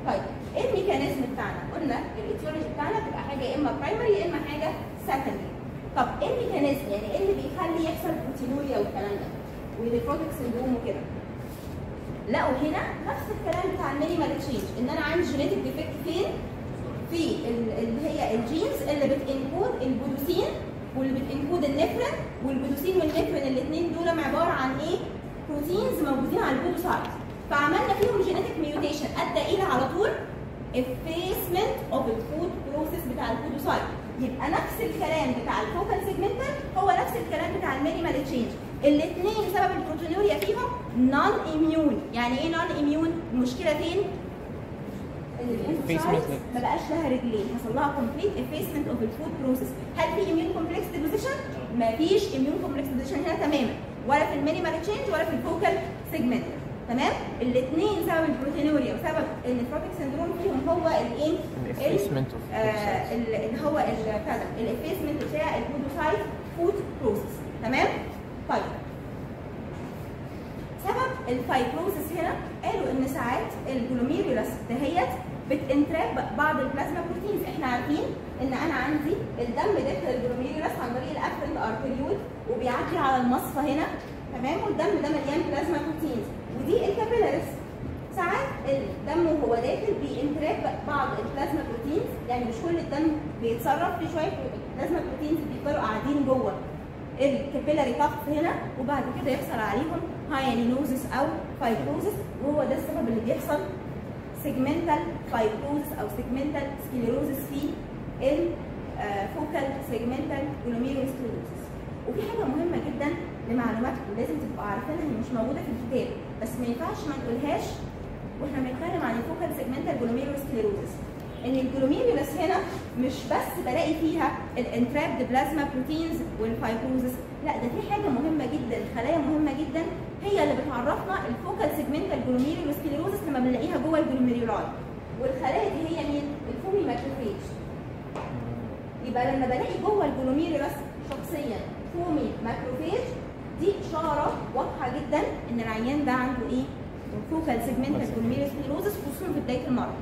طيب إيه ال mechanism بتاعنا؟ قلنا ال etiology بتاعنا بتبقى حاجة يا إما primary يا إما حاجة secondary طب إيه ال mechanism؟ يعني إيه اللي بيخلي يحصل proteinuria والكلام ده؟ و nephrotic syndrome وكده. لقوا هنا نفس الكلام بتاع ال minimal change إن أنا عندي genetic defect فين؟ في ال- اللي هي ال genes اللي بت encode ال podocin واللي بتنكود النفرين والبودوسين والنفرين الاثنين دول عبارة عن إيه؟ proteins موجودين على ال podocyte فعملنا فيهم genetic mutation أدى إلى على طول effacement of ال foot process بتاع ال podocyte يبقى نفس الكلام بتاع ال focal segmental هو نفس الكلام بتاع ال minimal change. الاثنين سبب ال proteinuria فيهم non immune يعني إيه non immune المشكلة فين. ما بقاش لها رجلين. حصل لها complete effacement of ال foot process هل في immune complex deposition ما فيش immune complex deposition هنا تماما. ولا في ال minimal change ولا في ال focal segmental. تمام؟ الاثنين سبب ال proteinuria وسبب ال nephrotic syndrome فيهم هو الإيه؟ ال effacement اللي هو بتاع ال effacement بتاع ال podocyte foot process. تمام؟ طيب. سبب ال fibrosis هنا قالوا إن ساعات ال glomerulus دهيت بت entrap بعض ال plasma proteins. إحنا عارفين إن أنا عندي الدم داخل ال glomerulus عن طريق ال afferent arteriole وبيعدي على المصفى هنا. تمام؟ والدم ده مليان plasma proteins ودي ال capillaries ساعات الدم وهو داخل بي entrap بعض ال plasma proteins يعني مش كل الدم بيتصفى في شوية plasma proteins بيفضلوا قاعدين جوه ال capillary tuft هنا. وبعد كده يحصل عليهم hyalinosis أو fibrosis وهو ده السبب اللي بيحصل segmental fibrosis أو segmental sclerosis في ال focal segmental glomerulosclerosis وفي حاجة مهمة جدا لمعلوماتكم لازم تبقوا عارفينها هي مش موجودة في الكتاب. بس ما ينفعش ما نقولهاش وإحنا بنتكلم عن ال focal segmental glomerulosclerosis إن ال glomerulus هنا مش بس بلاقي فيها ال entrapped plasma proteins وال fibrosis. لا ده في حاجة مهمة جدا خلايا مهمة جدا. هي اللي بتعرفنا ال focal segmental glomerulosclerosis لما بنلاقيها جوه ال glomeruli والخلايا دي هي مين؟ ال foamy macrophage يبقى لما بلاقي جوه ال glomerulus شخصيا foamy macrophage دي إشارة واضحة جدا إن العيان ده عنده إيه؟ focal segmental glomerulosclerosis خصوصا في بداية المرض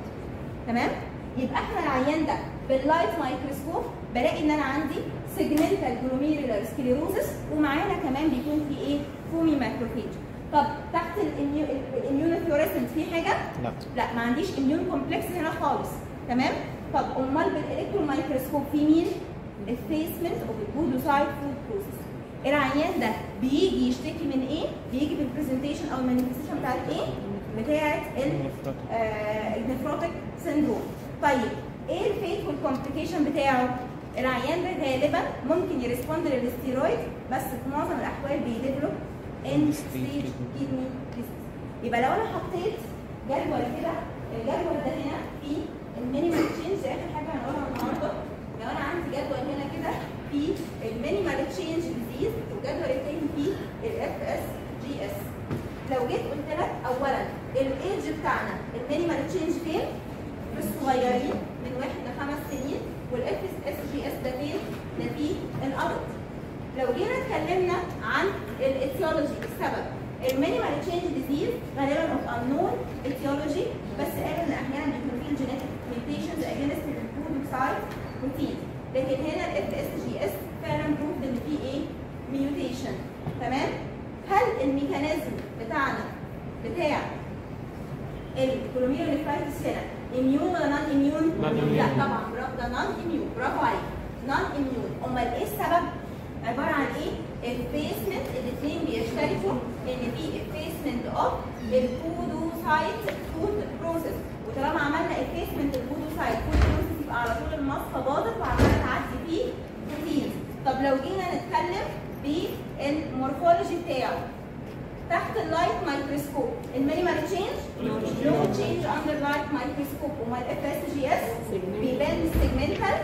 تمام؟ يبقى إحنا العيان ده بال light microscope بلاقي إن أنا عندي segmental glomerular sclerosis ومعانا كمان بيكون في إيه؟ foamy macrophage طب تحت ال immunofluorescent في حاجة؟ لا لا ما عنديش immune complex هنا خالص تمام طب أمال بال electron microscope في مين effacement of ال podocyte foot process العيان ده بيجي يشتكي من إيه بيجي بال presentation أو ال manifestation بتاعت إيه بتاعت ال nephrotic syndrome طيب إيه ال fate وال complication بتاعه العيان ده غالبا ممكن ي respond لل steroid بس في معظم الاحوال بي develop end stage kidney disease يبقى لو أنا حطيت جدول كده الجدول ده هنا فيه ال minimal change اخر حاجة هنقولها النهارده لو أنا عندي جدول هنا كده فيه ال minimal change disease والجدول التاني فيه ال FSGS لو جيت قلت لك اولا الإيدج بتاعنا ال minimal change فين؟ في الصغيرين من واحد لخمس سنين وال FSGS ده فين؟ ده في ال adult لو جينا اتكلمنا عن ال etiology السبب ال minimal change disease غالبا of unknown etiology بس قال إن أحيانا بيكون في ال genetic mutations against ال podocyte بروتين لكن هنا ال FSGS فعلا proved إن في إيه؟ mutation تمام؟ هل ال mechanism بتاعنا بتاع ال glomerulonephritis هنا immune ولا non immune؟ لا طبعا برافو ده non immune برافو عليك non immune أمال إيه السبب؟ عبارة عن إيه؟ effacement الاثنين بيشتركوا إن في ال effacement of ال podocyte foot process وطالما عملنا effacement ال podocyte foot process يبقى على طول المصفى باضت وعمالة تعدي فيه بروتين طب لو جينا نتكلم بال morphology بتاعه تحت ال light microscope ال minimal change no change under light microscope أمال FSGS بيبان ال segmental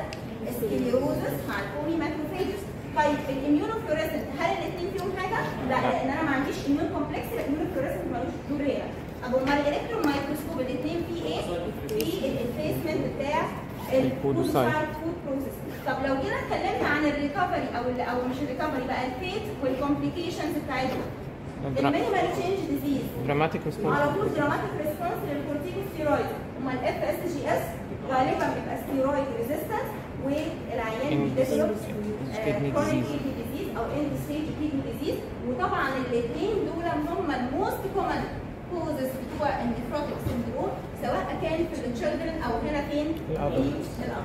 sclerosis مع ال foamy macrophages طيب ال immunofluorescent هل الاثنين فيهم حاجة؟ لا لأن أنا ما عنديش immune complex ال immunofluorescent ملوش دور هنا طب أمال ال electron microscope الاثنين فيه إيه؟ في ال effacement بتاع ال podocyte foot process طب لو جينا اتكلمنا عن ال recovery أو ال أو مش ال recovery بقى ال fate وال complications بتاعتهم ال minimal change disease dramatic على response طول dramatic response لل corticosteroid أمال ال FSGS غالبا بيبقى steroid resistance والعيان بي develop chronic disease أو end stage kidney disease وطبعا الاثنين دول هم ال most common causes بتوع ال nephrotic syndrome سواء كان في ال children أو هنا فين؟ في الاب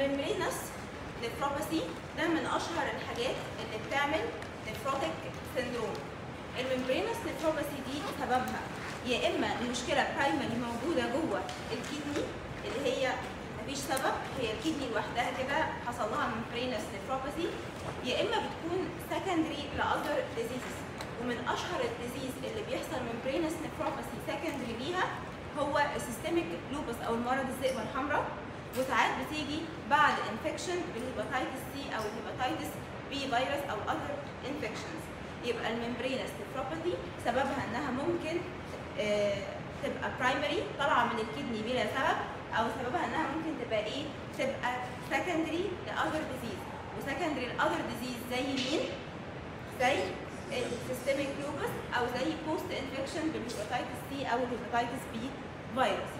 ال membranous nephropathy ده من أشهر الحاجات اللي بتعمل nephrotic syndrome. ال membranous nephropathy دي سببها. يا إما المشكلة primary موجودة جوه ال kidney اللي هي مفيش سبب هي ال kidney لوحدها كده حصل لها membranous nephropathy يا إما بتكون secondary ل other diseases ومن أشهر ال disease اللي بيحصل membranous nephropathy secondary ليها هو ال systemic lupus أو المرض الذئبه الحمراء. وساعات بتيجي بعد infection بال hepatitis C أو ال hepatitis B virus أو other infections يبقى ال membranous nephropathy سببها إنها ممكن آه، تبقى primary طالعة من ال kidney بلا سبب أو سببها إنها ممكن تبقى إيه؟ تبقى secondary ل other disease و secondary ل other disease زي مين؟ زي ال systemic lupus أو زي post infection بال hepatitis C أو ال hepatitis B virus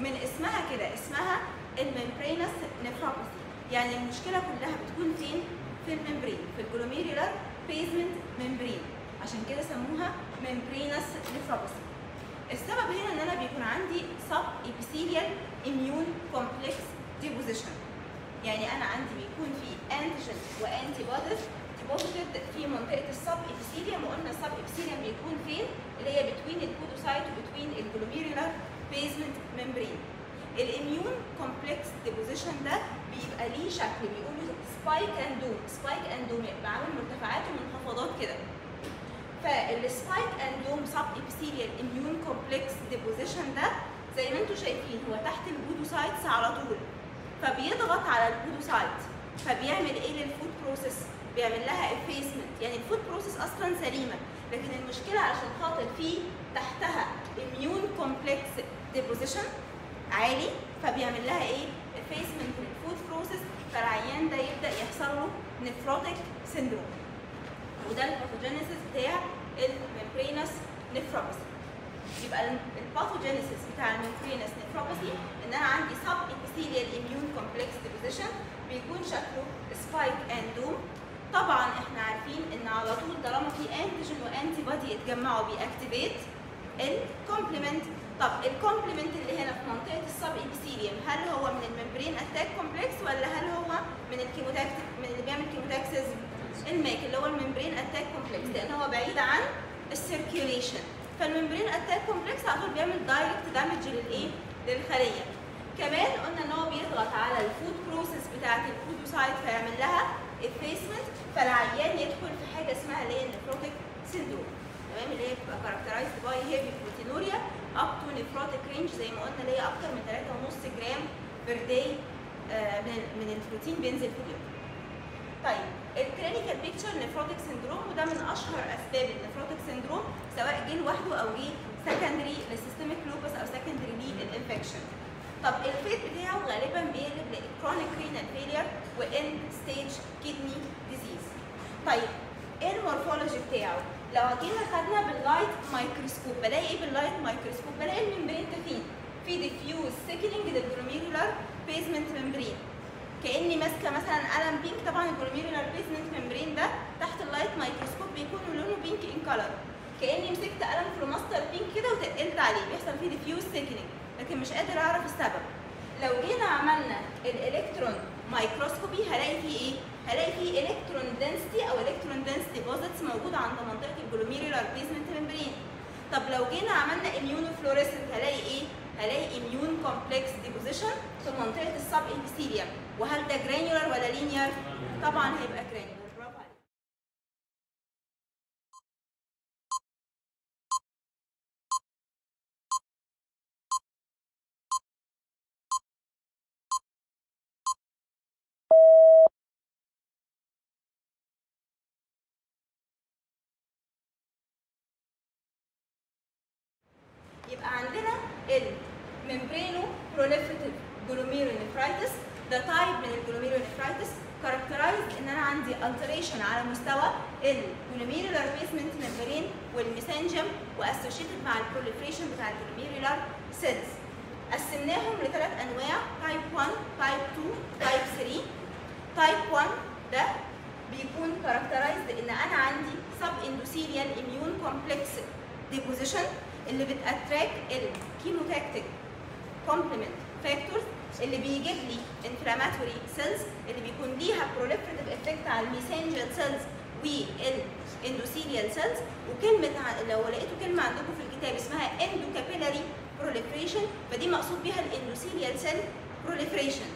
من اسمها كده اسمها ال membranous nephropathy يعني المشكلة كلها بتكون فين؟ في ال membrane في ال glomerular basement membrane. عشان كده سموها membranous nephropathy السبب هنا إن أنا بيكون عندي subepithelial immune complex deposition يعني أنا عندي بيكون في antigen و antibodies deposited في منطقة ال subepithelium وقلنا ال subepithelium بيكون فين؟ اللي هي between ال podocyte و between ال glomerular basement membrane ال immune complex deposition ده بيبقى ليه شكل بيقولوا spike and dome spike and dome يبقى عامل مرتفعات ومنخفضات كده. فال spike and dome subepithelial immune complex deposition ده زي ما أنتم شايفين هو تحت ال podocytes على طول. فبيضغط على ال podocyte فبيعمل إيه لل foot process بيعمل لها effacement يعني ال foot process أصلا سليمة لكن المشكلة عشان خاطر في تحتها immune complex deposition عالي فبيعمل لها إيه؟ effacement لل foot process فالعيان ده يبدأ يحصل له nephrotic syndrome وده ال pathogenesis بتاع ال membranous nephropathy يبقى ال pathogenesis بتاع ال membranous nephropathy إن أنا عندي subepithelial immune complex deposition بيكون شكله spike and dome طبعا إحنا عارفين إن على طول طالما في antigen و antibody اتجمعوا بي activate ال complement طب ال complement اللي هنا في منطقه ال subepithelium هل هو من ال membrane attack complex ولا هل هو من ال chemotactic من اللي بيعمل chemotaxis ال MAC اللي هو ال membrane attack complex لأن هو بعيد عن ال circulation فال membrane attack complex على طول بيعمل direct damage للإيه؟ للخلية. كمان قلنا إن هو بيضغط على ال foot process بتاعة ال podocyte فيعمل لها effacement فالعيان يدخل في حاجة اسمها اللي هي ال nephrotic syndrome تمام؟ اللي هي بتبقى characterized by heavy proteinuria up to nephrotic range زي ما قلنا اللي هي أكتر من 3.5 جرام per day من من البروتين بينزل في اليوم. طيب ال clinical picture nephrotic syndrome وده من أشهر أسباب ال nephrotic syndrome سواء جه لوحده أو جه secondary لل systemic lupus أو secondary لل infection. طب ال fate بتاعه غالبا بيقلب ل chronic renal failure و end stage kidney disease. طيب إيه ال morphology بتاعه؟ لو جينا خدنا بال light microscope بلاقي إيه بال light microscope؟ بلاقي ال membrane تخين في diffuse thickening لل glomerular basement membrane كأني ماسكة مثلا قلم pink طبعا ال glomerular basement membrane ده تحت ال light microscope بيكون لونه pink in color كأني مسكت قلم فلوماستر pink كده وتقلت عليه. بيحصل فيه diffuse thickening لكن مش قادر أعرف السبب. لو جينا عملنا ال electron microscopy هلاقي فيه إيه؟ هلاقي فيه electron density أو electron density deposits موجودة عند منطقة ال glomerular basement membrane طب لو جينا عملنا immunofluorescent هلاقي إيه؟ هلاقي immune complex deposition في منطقة ال subepithelium وهل ده granular ولا linear؟ طبعا هيبقى granular ال membrano proliferative glomerulonephritis ده type من ال glomerulonephritis characterized إن أنا عندي alteration على مستوى ال glomerular basement membrane وال mesangium و associated مع ال proliferation بتاع ال glomerular cells قسمناهم لثلاث أنواع. type 1 type 2 type 3 type 1 ده بيكون characterized إن أنا عندي subendothelial immune complex deposition اللي بت attract ال chemotactic complement factors اللي بيجيب لي inflammatory cells اللي بيكون ليها proliferative effect على ال mesangial cells وال endothelial cells وكلمة لو لقيتوا كلمة عندكم في الكتاب اسمها endocapillary proliferation فدي مقصود بيها ال endothelial cell proliferation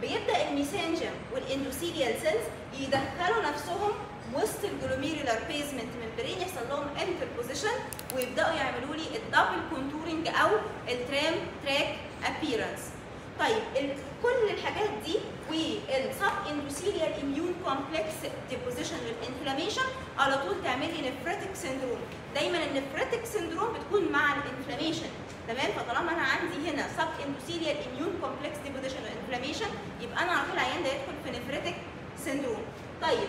بيبدأ ال mesangial وال endothelial cells يدخلوا نفسهم وسط ال glomerular basement membrane يحصل لهم interposition ويبدأوا يعملوا لي ال double contouring أو ال tram track appearance طيب كل الحاجات دي وال subendothelial immune complex deposition لل inflammation على طول تعمل لي nephritic syndrome دايما ال nephritic syndrome بتكون مع ال inflammation تمام؟ فطالما أنا عندي هنا subendothelial immune complex deposition و inflammation يبقى أنا على طول العيان ده يدخل في nephritic syndrome طيب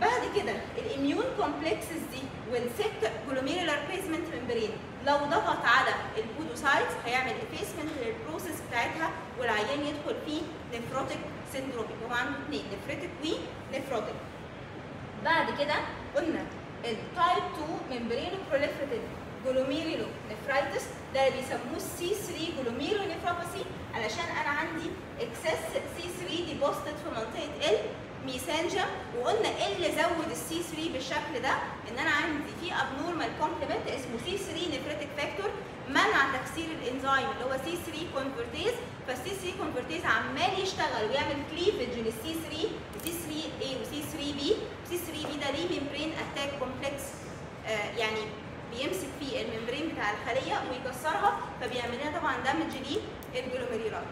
بعد كده ال immune complexes دي وال thick glomerular basement membrane لو ضغط على ال podocytes هيعمل effacement لل process بتاعتها والعيان يدخل فيه nephrotic syndrome هو عنده اثنين nephritic و nephrotic بعد كده قلنا ال type 2 membranoproliferative glomerulonephritis ده اللي بيسموه C 3 glomerulonephropathy علشان أنا عندي excess C 3 deposited في منطقه ال mesangial وقلنا إيه اللي زود ال C 3 بالشكل ده؟ إن أنا عندي في abnormal complement اسمه C 3 nephritic factor منع تكسير الإنزيم اللي هو C 3 convertase فال C 3 convertase عمال يشتغل ويعمل cleavage لل C 3 C 3 A و C 3 B. C 3 B ده ليه membrane attack complex يعني بيمسك فيه ال membrane بتاع الخلية ويكسرها فبيعمل لنا طبعا damage لل glomerular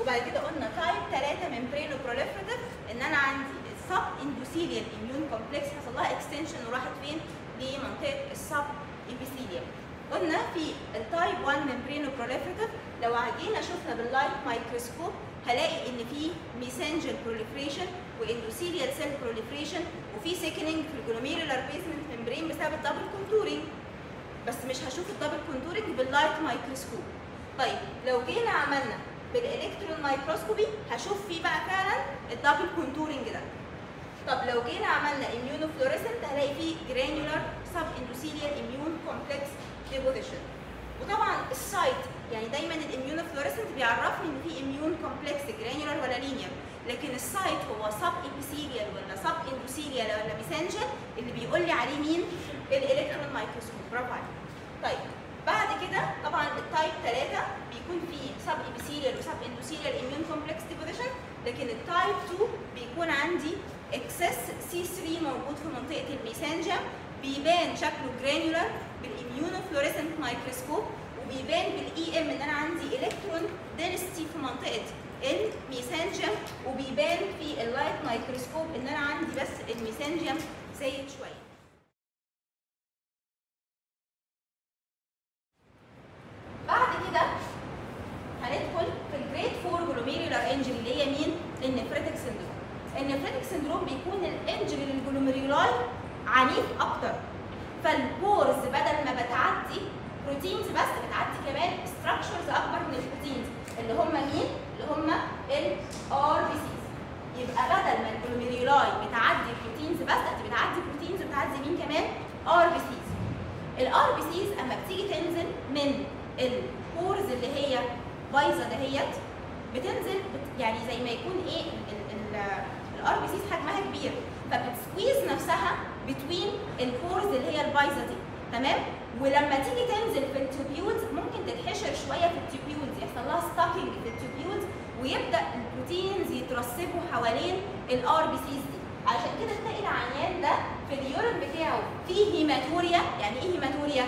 وبعد كده قلنا type 3 membranoproliferative إن أنا عندي ال subendothelial immune complex حصل لها extension وراحت فين؟ لمنطقه ال subepithelial قلنا في ال type 1 membranoproliferative لو جينا شفنا بال light microscope هلاقي إن في mesangial proliferation و endothelial cell proliferation وفي thickening في ال glomerular basement membrane بسبب ال double contouring بس مش هشوف ال double contouring بال light microscope طيب لو جينا عملنا بال electron microscopy هشوف فيه بقى فعلا ال double contouring ده. طب لو جينا عملنا fluorescent هلاقي فيه subendothelial immune complex deposition وطبعا ال site يعني دايما ال immunofluorescent بيعرفني إن في immune complex granular ولا linear لكن ال site هو subepithelial ولا subendothelial ولا mesangial اللي بيقول لي عليه مين؟ ال electron microscope برافو عليك. طيب بعد كده طبعا ال type 3 بيكون فيه subepithelial و subendothelial immune complex deposition لكن ال type 2 بيكون عندي اكسس سي 3 موجود في منطقة ال mesangial بيبان شكله granular بال immunofluorescent microscope وبيبان بال EM إن أنا عندي الكترون density في منطقة ال mesangium وبيبان في ال light microscope إن أنا عندي بس ال mesangium زايد شوية بعد كده هندخل في ال grade 4 glomerular injury اللي هي مين؟ ال nephritic syndrome. ال nephritic syndrome بيكون ال injury لل glomeruli عنيف أكتر. فال pores بدل ما بتعدي proteins بس بتعدي كمان structures أكبر من ال proteins اللي هم مين؟ اللي هم ال RBCs. يبقى بدل ما ال glomeruli بتعدي proteins بس انت بتعدي proteins وبتعدي مين كمان؟ RBCs. ال RBCs أما بتيجي تنزل من ال pores اللي هي بايظه دهيت بتنزل بت يعني زي ما يكون إيه ال RBCs حجمها كبير فبت squeeze نفسها between ال pores اللي هي البايظة دي تمام؟ ولما تيجي تنزل في ال tubules ممكن تتحشر شوية في ال tubules يحصل لها stacking في ال tubules ويبدأ ال proteins يترسبوا حوالين ال RBCs دي. عشان كده تلاقي العيان ده في ال urine بتاعه فيه hematuria يعني إيه hematuria؟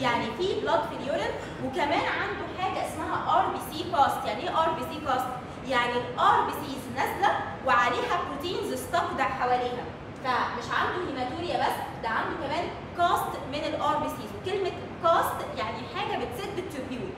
يعني في blood في ال urine وكمان عنده حاجة اسمها ار بي سي كاست يعني إيه ار بي سي كاست يعني الار بي سيز نازلة وعليها proteins stacked ة حواليها. فمش عنده hematuria بس ده عنده كمان cast من ال RBCs وكلمه cast يعني حاجة بتسد ال tubule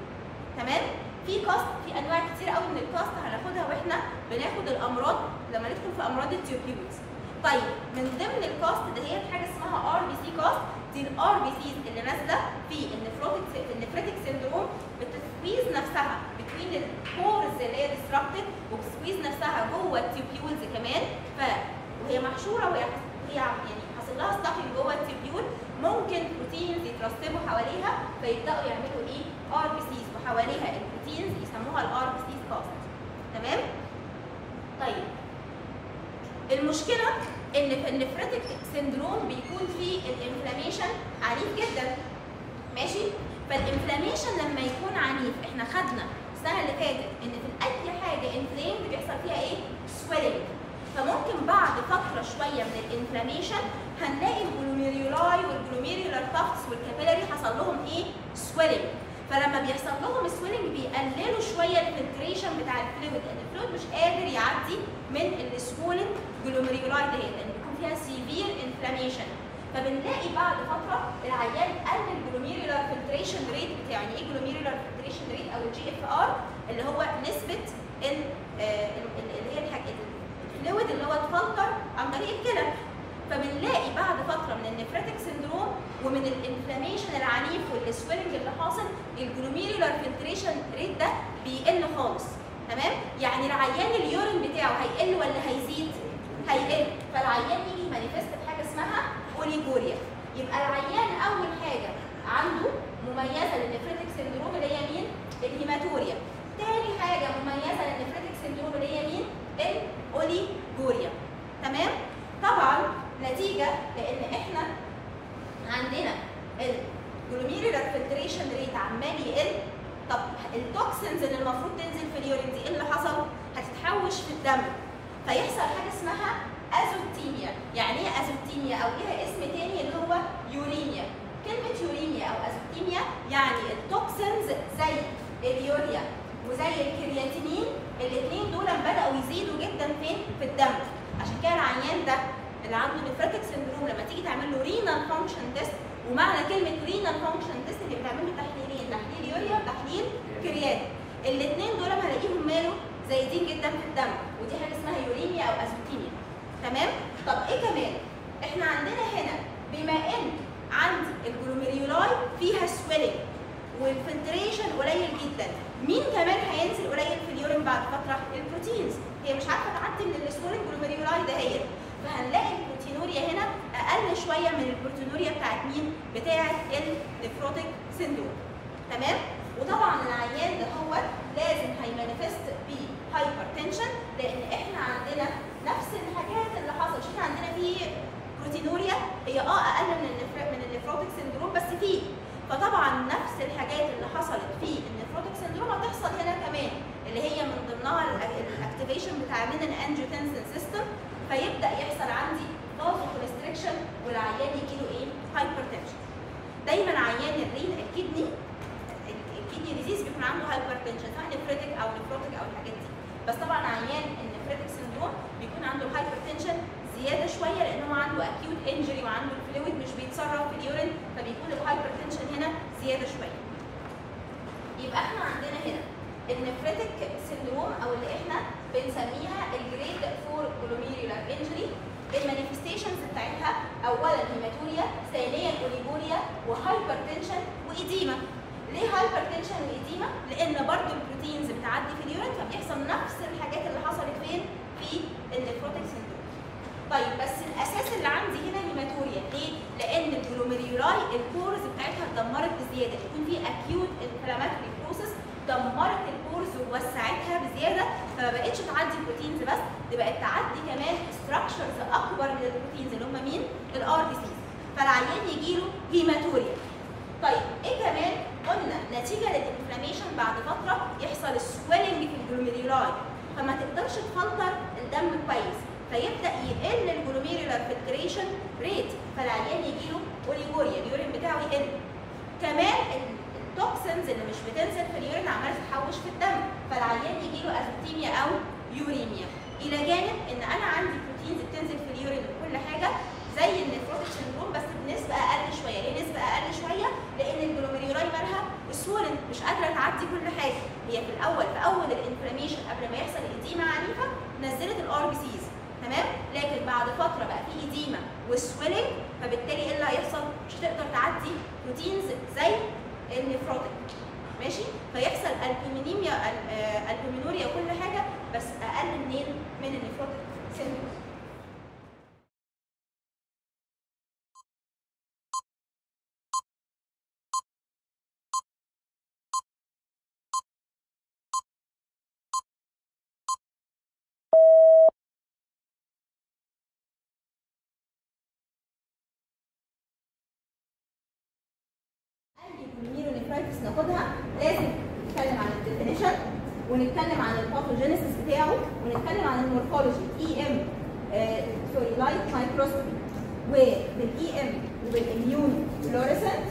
تمام؟ في cast في أنواع كتير قوي من ال cast هناخدها وإحنا بناخد الأمراض لما ندخل في أمراض ال tubules طيب من ضمن ال cast ده هي حاجة اسمها RBC cast دي ال RBCs اللي نازلة في ال nephrotic في ال nephritic syndrome بت squeeze نفسها. between ال pores اللي هي destructed وبت squeeze نفسها جوه ال tubules كمان. ف وهي محشورة وهي هي يعني حاصل لها stuffing جوه ال tubule. ممكن proteins يترسبوا حواليها فيبدأوا يعملوا إيه؟ RBCs وحواليها ال proteins يسموها ال RBCs cast تمام؟ طيب. المشكلة إن في ال nephritic syndrome بيكون فيه ال inflammation عنيف جدا. ماشي؟ فال inflammation لما يكون عنيف إحنا خدنا السنة اللي فاتت إن في أي حاجة inflamed بيحصل فيها إيه؟ swelling فممكن بعد فترة شوية من ال inflammation هنلاقي ال glomeruli وال glomerular tufts وال capillary حصل لهم إيه؟ swelling فلما بيحصل لهم swelling بيقللوا شوية ال filtration بتاع ال fluid لأن ال fluid مش قادر يعدي من ال swollen glomeruli دهيت لأن بيكون فيها severe inflammation فبنلاقي بعد فترة العيان قل ال glomerular filtration rate بتاعه يعني إيه glomerular filtration rate أو ال GFR اللي هو نسبة ال اللي هي ال fluid اللي هو اتفلتر عن طريق الكلى. فبنلاقي بعد فترة من ال nephritic syndrome ومن ال inflammation العنيف وال swelling اللي حاصل ال glomerular filtration rate ده بيقل خالص. تمام؟ يعني العيان ال urine بتاعه هيقل ولا هيزيد؟ هيقل. فالعيان يجي manifest بحاجة اسمها oliguria يبقى العيان أول حاجة عنده مميزة لل nephritic syndrome اللي هي مين؟ ال hematuria. تاني حاجة مميزة لل nephritic syndrome اللي هي مين؟ ال oliguria تمام؟ طبعا نتيجة لأن إحنا عندنا ال glomerular filtration rate عمال يقل. طب ال toxins اللي المفروض تنزل في ال urine دي إيه اللي حصل؟ هتتحوش في الدم. فيحصل حاجة اسمها azotemia يعني إيه azotemia أو ليها اسم تاني اللي هو uremia كلمة uremia أو azotemia يعني ال toxins زي اليوريا وزي الكرياتينين. الاثنين دول بدأوا يزيدوا جدا فين؟ في الدم. عشان كده العيان ده اللي عنده nephritic syndrome لما تيجي تعمل له renal function test ومعنى كلمة renal function test اللي بتعمل له تحليلين تحليل يوريا وتحليل كرياتينين الاثنين دول هلاقيهم ماله زايدين جدا في الدم ودي حاجة اسمها uremia أو azotemia تمام؟ طب إيه كمان؟ إحنا عندنا هنا بما إن عندي ال glomeruli فيها swelling وال filtration قليل جدا مين كمان هينزل قليل في ال urine بعد فترة؟ ال proteins. هي مش عارفة تعدي من ال swelling glomeruli دهيت فهنلاقي ال proteinuria هنا أقل شوية من ال proteinuria بتاعت مين؟ بتاعت ال nephrotic syndrome. تمام؟ وطبعا العيان ده هو لازم هي manifest ب hypertension لأن إحنا عندنا نفس الحاجات اللي حصلت شوف عندنا في proteinuria هي آه أقل من ال nephr... من ال nephrotic syndrome بس في. فطبعا نفس الحاجات اللي حصلت في ال nephrotic syndrome هتحصل هنا كمان اللي هي من ضمنها ال activation بتاع من ال angiotensin system فيبدأ يحصل عندي vasoconstriction والعيان يجي له إيه؟ hypertension دايما عيان ال ren ال kidney ال kidney disease بيكون عنده hypertension سواء nephritic أو nephrotic أو الحاجات دي. بس طبعا عيان ال nephritic syndrome بيكون عنده ال hypertension زيادة شوية لأن هو عنده acute injury وعنده ال fluid مش بيتصرف في ال urine فبيكون ال hypertension هنا زيادة شوية. يبقى إحنا عندنا هنا ال nephritic syndrome أو اللي إحنا بنسميها ال grade 4 glomerular injury ال manifestations بتاعتها اولا hematuria ثانيا oliguria و hypertension و edema ليه hypertension و edema لأن برضو ال proteins بتعدي في ال urine فبيحصل نفس الحاجات اللي حصلت فين؟ في ال nephrotic syndrome طيب بس الأساس اللي عندي هنا hematuria. ليه؟ لأن ال glomeruli ال pores بتاعتها اتدمرت بزيادة. يكون في acute inflammatory process دمرت ال pores ووسعتها بزيادة فما بقتش تعدي proteins بس دي بقت تعدي كمان structures أكبر من ال proteins اللي هم مين؟ ال RBCs فالعيان يجي له hematuria. طيب إيه كمان؟ قلنا نتيجة لل inflammation بعد فترة يحصل swelling في ال glomeruli فما تقدرش تفلتر الدم كويس. فيبدأ يقل الجلوميريولار فلتريشن ريت فالعيان يجي له oliguria ال urine بتاعه يقل. كمان ال toxins اللي مش بتنزل في ال urine عمالة تتحوش في الدم فالعيان يجي له azotemia أو uremia إلى جانب إن أنا عندي proteins بتنزل في ال urine وكل حاجة زي ال nephrotic syndrome بس بنسبة أقل شوية. ليه نسبة أقل شوية؟ لأن ال glomeruli مالها swollen مش قادرة تعدي كل حاجة. هي في الأول في أول ال inflammation قبل ما يحصل edema عنيفة نزلت ال RBCs تمام؟ لكن بعد فترة بقى في edema و swelling فبالتالي إيه اللي هيحصل؟ مش هتقدر تعدي proteins زي ال nephrotic ماشي؟ فيحصل albuminemia albuminuria وكل حاجة بس أقل منين؟ من ال nephrotic syndrome ال nephritis ناخدها لازم نتكلم عن ال definition ونتكلم عن ال pathogenesis بتاعه ونتكلم عن ال morphology EM sorry light microscopy وبال EM وبال immunofluorescent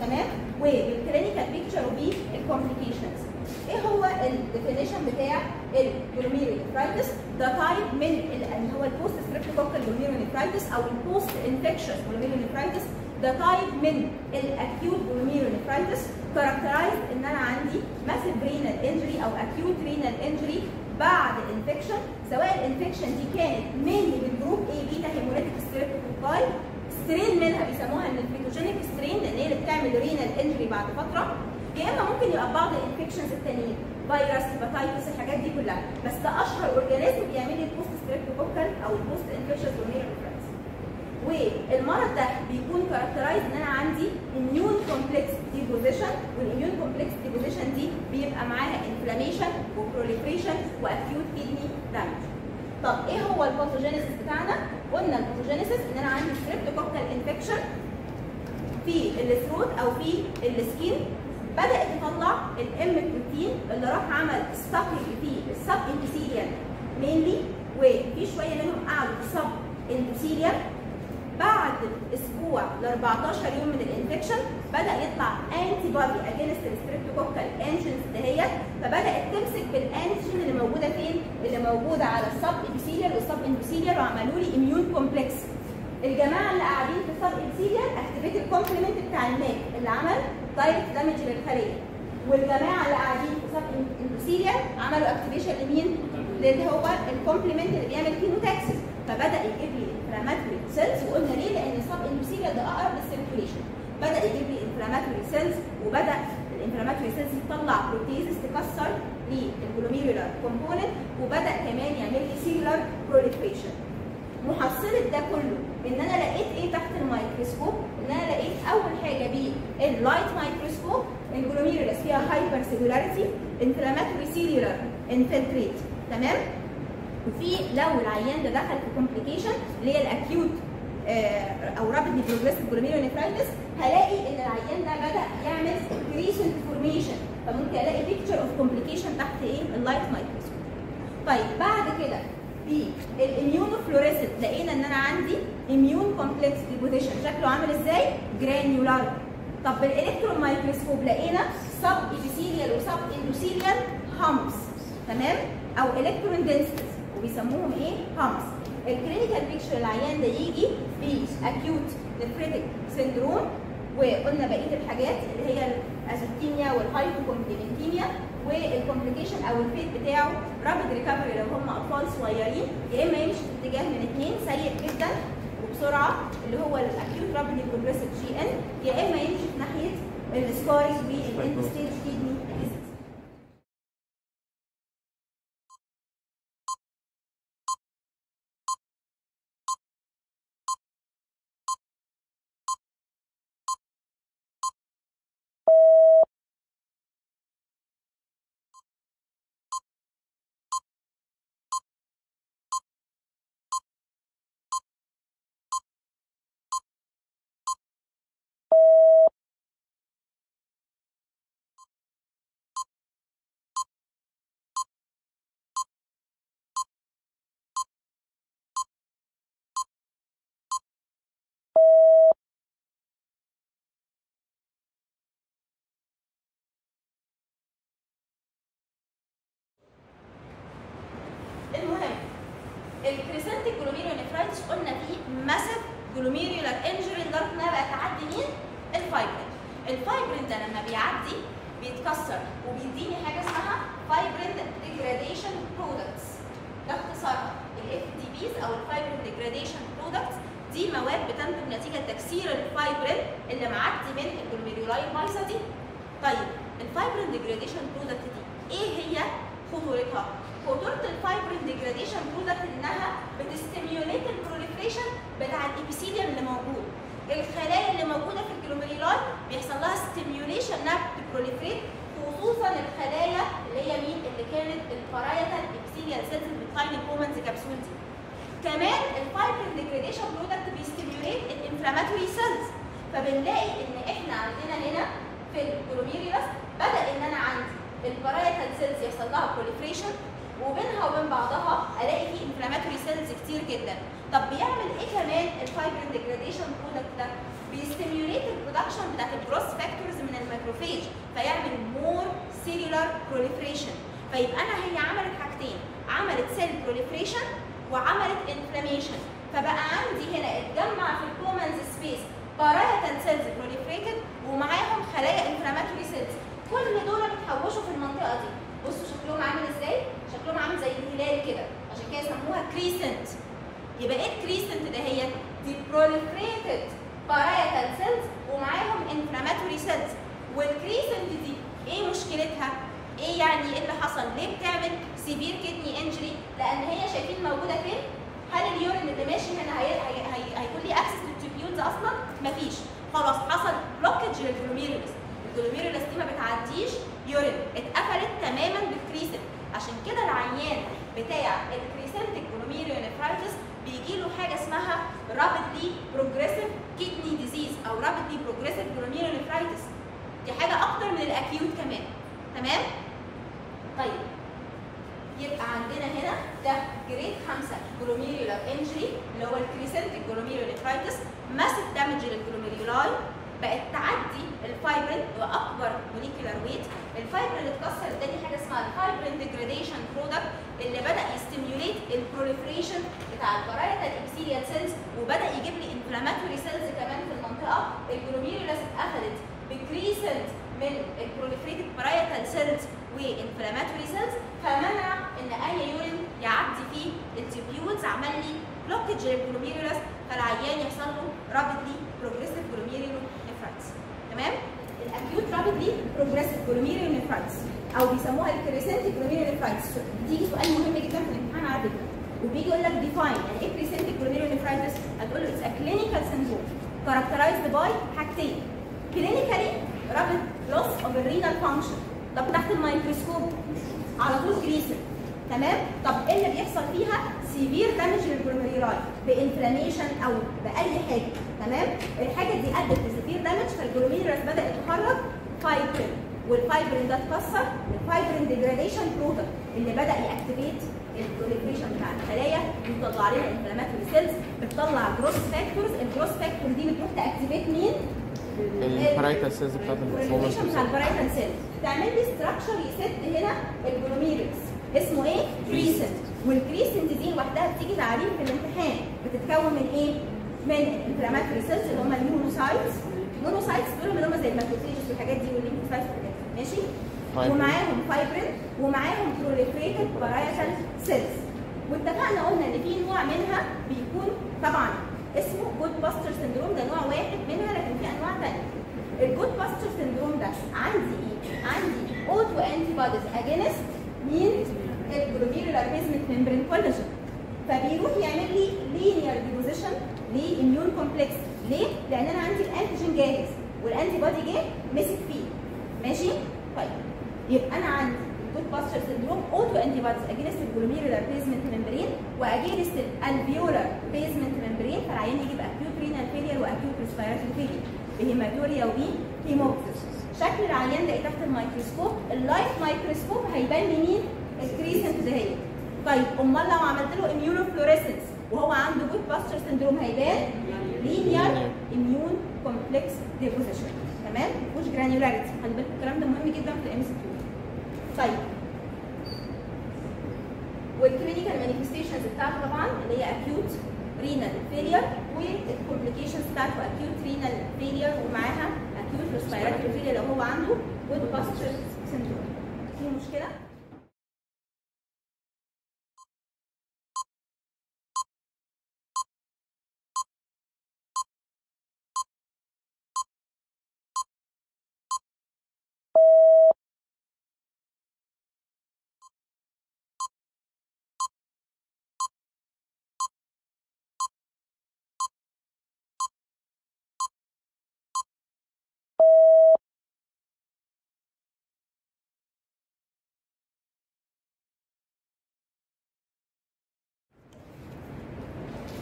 تمام؟ وبال clinical picture وبال complications إيه هو ال definition بتاع ال glomerulonephritis ده type من اللي هو ال post streptococcal glomerulonephritis أو ال post infection glomerulonephritis ده type من ال acute glomerulonephritis characterized إن أنا عندي massive renal injury أو acute renal injury بعد ال infection سواء ال infection دي كانت من ال group A beta hemolytic streptococcal strain منها بيسموها ال nephritogenic strain لأن هي اللي بتعمل renal injury بعد فترة. يا إما ممكن يبقى بعض ال infections التانيين فيروس hepatitis الحاجات دي كلها. بس أشهر organism بيعمل لي ال post streptococcal أو ال post infection والمرض ده بيكون characterized إن أنا عندي immune complex deposition وال immune complex deposition دي بيبقى معاها inflammation و proliferation و acute kidney damage طب إيه هو ال pathogenesis بتاعنا؟ قلنا ال pathogenesis إن أنا عندي streptococcal infection في ال throat أو في ال skin بدأت تطلع ال M protein اللي راح عمل stacking في ال subepithelial mainly وفي شوية منهم قعدوا في ال subendothelial بعد أسبوع ل 14 يوم من ال infection بدأ يطلع antibody against ال streptococcal antigens دهيت فبدأت تمسك بال antigen اللي موجودة فين؟ اللي موجودة على ال subepithelial وال subendothelial وعملوا لي immune complex الجماعة اللي قاعدين في ال subepithelial activate ال complement بتاع ال MAC اللي عمل direct damage للخلية والجماعة اللي قاعدين في subendothelial عملوا activation لمين؟ اللي هو ال complement اللي بيعمل chemotaxis فبدأ يجيب لي inflammatory cells وقلنا ليه؟ لأن ال subendothelial ده أقرب لل circulation بدأ يجيب لي inflammatory cells وبدأ ال inflammatory cells تطلع proteases تكسر لل glomerular component وبدأ كمان يعمل لي cellular proliferation محصلة ده كله إن أنا لقيت إيه تحت الميكروسكوب؟ إن أنا لقيت أول حاجة بال light microscope ال glomerulus فيها hypercellularity inflammatory cellular infiltrate تمام؟ وفي لو العيان ده دخل في complication اللي هي ال acute أو rapid progressive glomerulonephritis هلاقي إن العيان ده بدأ يعمل crescent formation فممكن ألاقي picture of complication تحت إيه؟ ال light microscope طيب بعد كده في ال immunofluorescent لقينا إن أنا عندي immune complex deposition شكله عامل إزاي؟ granular طب بال electron microscope لقينا subepithelial و subendothelial humps تمام؟ أو electron densities وبيسموهم إيه؟ humps ال clinical picture العيان ده يجي ب acute nephritic syndrome وقلنا بقية الحاجات اللي هي ال azotemia وال hypocomplementemia وال complication أو ال fate بتاعه rapid recovery لو هم أطفال صغيرين يا إما يمشي في اتجاه من اثنين سيء جدا وبسرعة اللي هو ال acute rapid progressive GN يا إما يمشي في ناحية ال scarring وال end stage glomerulonephritis قلنا فيه massive glomerular injury لدرجه انها بقت تعدي مين؟ ال fibrin. ال fibrin ده لما بيعدي بيتكسر وبيديني حاجة اسمها fibrin degradation products ده اختصارها ال FDPs أو ال fibrin degradation products دي مواد بتنتج نتيجة تكسير الفايبرين اللي معدي من ال glomeruli البايظه دي. طيب ال fibrin degradation product دي إيه هي خطورتها؟ خطوره الفايبرين ديجراديشن برودكت إنها بتستيميوليت البروليفريشن بتاع الإبيثيليوم اللي موجود. الخلايا اللي موجودة في ال glomeruli بيحصل لها stimulation انها بت proliferate خصوصا الخلايا اللي هي مين؟ اللي كانت ال parietal epithelial cells بال lining Bowman's capsule دي. كمان ال fibrin degradation product بي stimulate ال inflammatory cells فبنلاقي إن إحنا عندنا هنا في ال glomerulus بدأ إن أنا عندي ال parietal cells يحصل لها proliferation وبينها وبين بعضها ألاقي فيه inflammatory cells كتير جدا. طب بيعمل إيه كمان ال fibrin degradation product ده؟ بي stimulate ال production بتاعت ال growth factors من ال macrophage فيعمل more cellular proliferation فيبقى أنا هي عملت حاجتين عملت cell proliferation وعملت inflammation فبقى عندي هنا اتجمع في ال Bowman's space parietal cells proliferated ومعاهم خلايا inflammatory cells كل دول بيتحوشوا في المنطقة دي. بصوا شكلهم عامل إزاي؟ شكلهم عامل زي الهلال كده. عشان كده سموها crescent يبقى إيه ال crescent دهيت دي proliferated parietal cells ومعاهم inflammatory cells. وال crescent دي إيه مشكلتها؟ إيه يعني إيه اللي حصل؟ ليه بتعمل severe kidney injury لأن هي شايفين موجودة فين؟ هل ال urine اللي ماشي هنا هي... هي... هي... هيكون ليه access لل tubules أصلا؟ مفيش. خلاص حصل blockage لل glomerulus ال glomerulus دي ما بتعديش urine اتقفلت تماما بال crescent عشان كده العيان بتاع ال crescentic glomerulonephritis بيجي له حاجة اسمها rapidly progressive kidney disease أو rapidly progressive glomerulonephritis. دي حاجة أكتر من ال acute كمان. تمام؟ طيب يبقى عندنا هنا ده grade 5 glomerular injury اللي هو ال crescentic glomerulonephritis massive damage لل glomeruli بقت تعدي الفايبرين واكبر molecular weight ال fibrin اللي اتكسر دي حاجة اسمها ال fibrin degradation product اللي بدأ ي stimulate ال proliferation بتاع ال parietal epithelial cells وبدأ يجيب لي inflammatory cells كمان في المنطقة. ال glomerulus اتاخدت ب crescent من ال proliferated parietal cells و inflammatory cells فمنع إن أي urine يعدي فيه ال tubules عمل لي blockage لل glomerulus فالعيان يحصل له rapidly progressive glomerulonephritis تمام؟ ال acute rapidly progressive glomerulonephritis أو بيسموها ال crescent glomerulonephritis بتيجي سؤال مهم جدا في الامتحان على فكره وبيجي يقول لك define يعني إيه crescent glomerulonephritis هتقول له it's a clinical syndrome characterized by حاجتين clinically rapid loss of ال renal function طب تحت الميكروسكوب. على طول crescent تمام؟ طب إيه اللي بيحصل فيها؟ severe damage لل glomeruli ب inflammation أو بأي حاجة تمام؟ الحاجة دي أدت ل severe damage فال glomerulus بدات تخرج fibrin وال fibrin ده اتكسر ال fibrin degradation product اللي بدأ ي activate ال proliferation بتاع الخلايا ويطلع لنا inflammatory cells بتطلع growth factors ال growth factor دي بتروح ت activate مين؟ ال parietal cells بتاعت ال proliferation بتاع ال parietal cells تعمل لي structure يسد هنا ال glomerulus اسمه إيه؟ crescent وال crescent دي لوحدها بتيجي تعريف في الامتحان بتتكون من إيه؟ من ال inflammatory cells اللي هم ال monocytes ال monocytes دول اللي هم زي ال macrophages والحاجات دي وال lymphocytes والحاجات دي ماشي؟ فايبرين. ومعاهم فايبرين ومعاهم proliferated parietal cells واتفقنا قلنا إن في نوع منها بيكون طبعا اسمه Goodpasture syndrome ده نوع واحد منها لكن في أنواع ثانية ال Goodpasture syndrome ده عندي إيه؟ عندي autoantibodies against مين؟ ال glomerular basement membrane collagen فبيروح يعمل لي linear deposition ل immune complex ليه؟ لأن أنا عندي ال antigen جاهز وال antibody جه مسك فيه ماشي؟ طيب. يبقى أنا عندي ال Goodpasture syndrome autoantibodies against ال glomerular basement membrane و against ال alveolar basement membrane فالعيان يجيب acute renal failure و acute respiratory failure ب hematuria وب hemoptysis شكل العيان ده تحت الميكروسكوب. ال light microscope هيبان لي مين ال crescent ده هي طيب أمال لو عملت له immunofluorescence وهو عنده Goodpasture syndrome هيبان linear immune complex deposition تمام؟ مفيهوش granularity خلي بالك الكلام ده مهم جدا في ال MCQ طيب. وال clinical manifestations بتاعته طبعا اللي هي acute renal failure وال complications بتاعته acute renal failure ومعاها acute respiratory failure لو هو عنده Goodpasture syndrome في مشكلة؟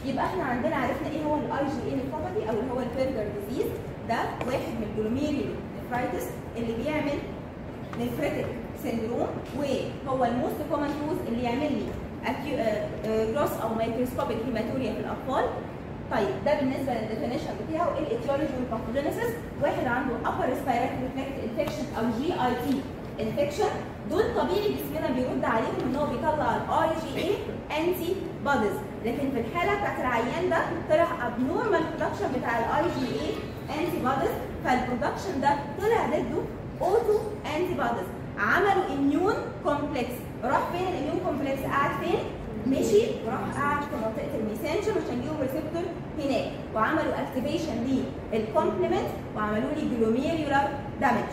يبقى إحنا عندنا عرفنا إيه هو ال IgA nephropathy أو اللي هو ال Berger disease. ده واحد من ال glomerulonephritis اللي بيعمل nephritic syndrome وهو ال most common cause اللي يعمل لي gross أو microscopic hematuria في الأطفال. طيب ده بالنسبة لل definition بتاعه ال etiology وال pathogenesis واحد عنده upper respiratory tract infection أو GIT infection دول طبيعي جسمنا بيرد عليهم إن هو بيطلع الاي جي اي antibodies لكن في الحالة بتاعت العيان ده طلع abnormal production بتاع ال IgA antibodies فال production ده طلع ضده auto antibodies عملوا immune complex راح فين ال immune complex قعد فين؟ مشي. وراح قعد في منطقة ال mesangium inflammation عشان يجيبوا receptor هناك. وعملوا activation لل complement وعملوا لي glomerular damage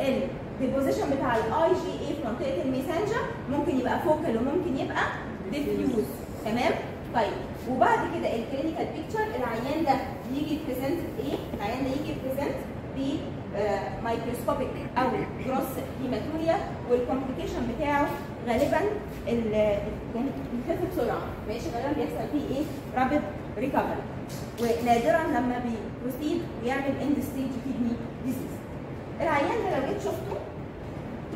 ال deposition بتاع ال IgA في منطقة ال mesangium ممكن يبقى focal وممكن يبقى diffuse تمام؟ طيب. وبعد كده ال clinical picture العيان ده يجي present بايه العيان ده يجي present ب microscopic أو gross hematuria وال complication بتاعه غالبا ال- يعني بيخف بسرعة. ماشي؟ غالبا بيحصل فيه إيه؟ rapid recovery ونادرا لما بي proceed ويعمل end stage kidney disease العيان ده لو جيت شفته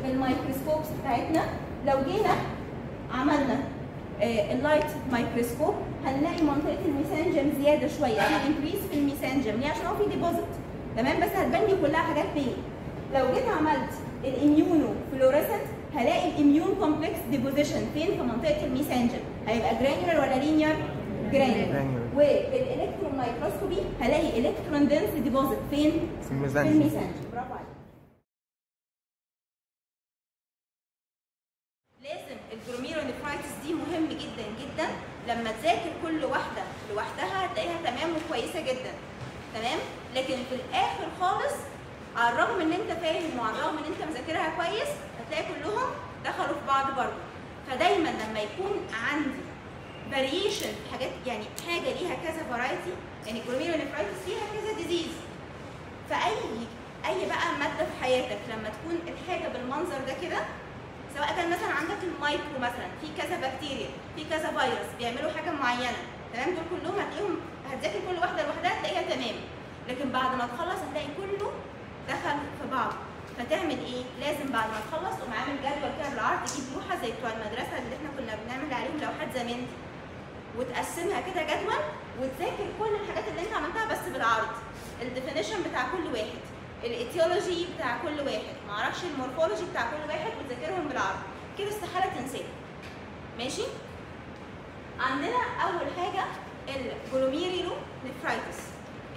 بال microscopes بتاعتنا لو جينا عملنا آه، ال light microscope هنلاقي منطقة ال mesangium زيادة شوية في increase في ال mesangium ليه؟ عشان هو في deposit تمام؟ بس هتبان لي كلها حاجات pink لو جيت عملت ال immunofluorescent هلاقي ال immune complex deposition فين؟ في منطقة ال mesangium هيبقى granular ولا linear Granular. وال electron microscopy هلاقي electron dense deposit فين؟ في في ال mesangium ال mesangium برافو عليك لازم ال glomerulonephritis دي مهم جدا جدا لما تذاكر كل واحدة لوحدها هتلاقيها تمام وكويسة جدا. تمام؟ لكن في الآخر خالص على الرغم إن أنت فاهم وعلى الرغم إن أنت مذاكرها كويس هتلاقي كلهم دخلوا في بعض برضه. فدايما لما يكون عندي variation حاجات يعني حاجة ليها كذا variety يعني ال glomerulonephritis فيها كذا disease فأي أي بقى مادة في حياتك لما تكون الحاجة بالمنظر ده كده سواء كان مثلا عندك المايكرو مثلا في كذا بكتيريا في كذا فيروس بيعملوا حاجة معينة تمام؟ دول كلهم هتلاقيهم هتذاكر كل واحدة لوحدها هتلاقيها تمام. لكن بعد ما تخلص هتلاقي كله دخل في بعض فتعمل إيه؟ لازم بعد ما تخلص تقوم عامل جدول كده بالعرض تجيب لوحة زي بتوع المدرسة اللي إحنا كنا بنعمل عليهم لوحات زمان وتقسمها كده جدول وتذاكر كل الحاجات اللي أنت عملتها بس بالعرض. ال definition بتاع كل واحد. ال etiology بتاع كل واحد معرفش ال morphology بتاع كل واحد وتذاكرهم بالعرض كده استحاله تنساه ماشي؟ عندنا أول حاجة ال glomerulonephritis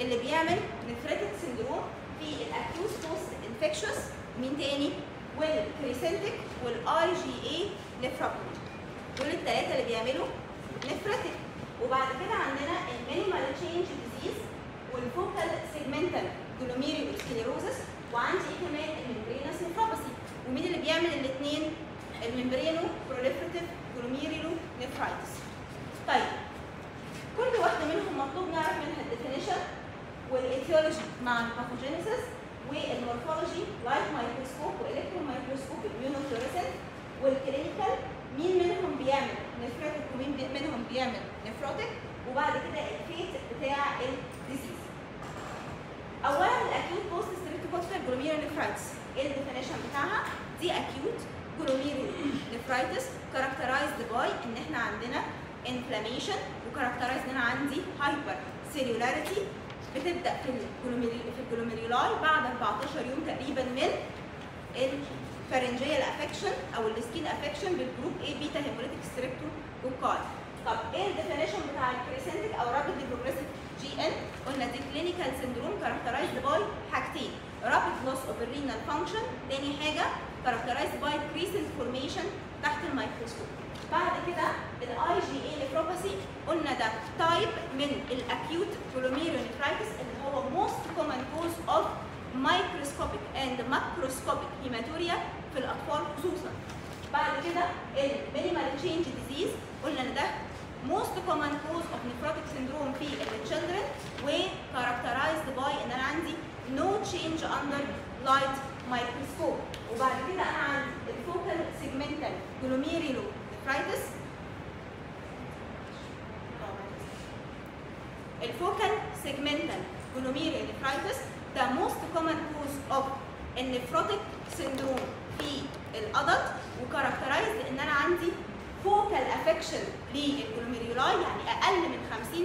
اللي بيعمل nephritic syndrome في ال acute post infectious مين تاني؟ وال crescentic وال IgA nephropathy دول الثلاثه اللي بيعملوا nephritic وبعد كده عندنا ال minimal change disease وال focal segmental. glomerulosclerosis وعندي إيه كمان؟ ال membranous nephropathy ومين اللي بيعمل الاثنين ال membranoproliferative glomerulonephritis طيب كل واحدة منهم مطلوب نعرف منها ال definition وال etiology مع ال pathogenesis وال morphology light microscope و electron microscope immunofluorescent وال clinical مين منهم بيعمل nephritic ومين منهم بيعمل nephrotic وبعد كده ال fate بتاع اولا ال acute post streptococcal glomerulonephritis إيه ال definition بتاعها؟ دي acute glomerulonephritis characterized by إن إحنا عندنا inflammation و characterized إن أنا عندي hyper cellularity بتبدأ في ال glomeruli في ال glomeruli بعد 14 يوم تقريبا من ال pharyngeal infection أو ال skin infection بال group A beta hemolytic streptococcal طب إيه ال definition بتاع ال crescentic أو rapid progressive GN قلنا دي clinical syndrome characterized by حاجتين rapid loss of ال renal function تاني حاجة characterized by crescent formation تحت الميكروسكوب. بعد كده ال IgA nephropathy قلنا ده type من ال acute glomerulonephritis اللي هو most common cause of microscopic and macroscopic hematuria في الأطفال خصوصا. بعد كده ال minimal change disease قلنا إن ده most common cause of nephrotic syndrome في children و characterized by ان أنا عندي no change under light microscope وبعد كده أنا عندي ال focal segmental glomerulonephritis ال focal segmental glomerulonephritis ده most common cause of ال nephrotic syndrome في ال adult و characterized ان أنا عندي focal affection لل glomeruli يعني أقل من 50%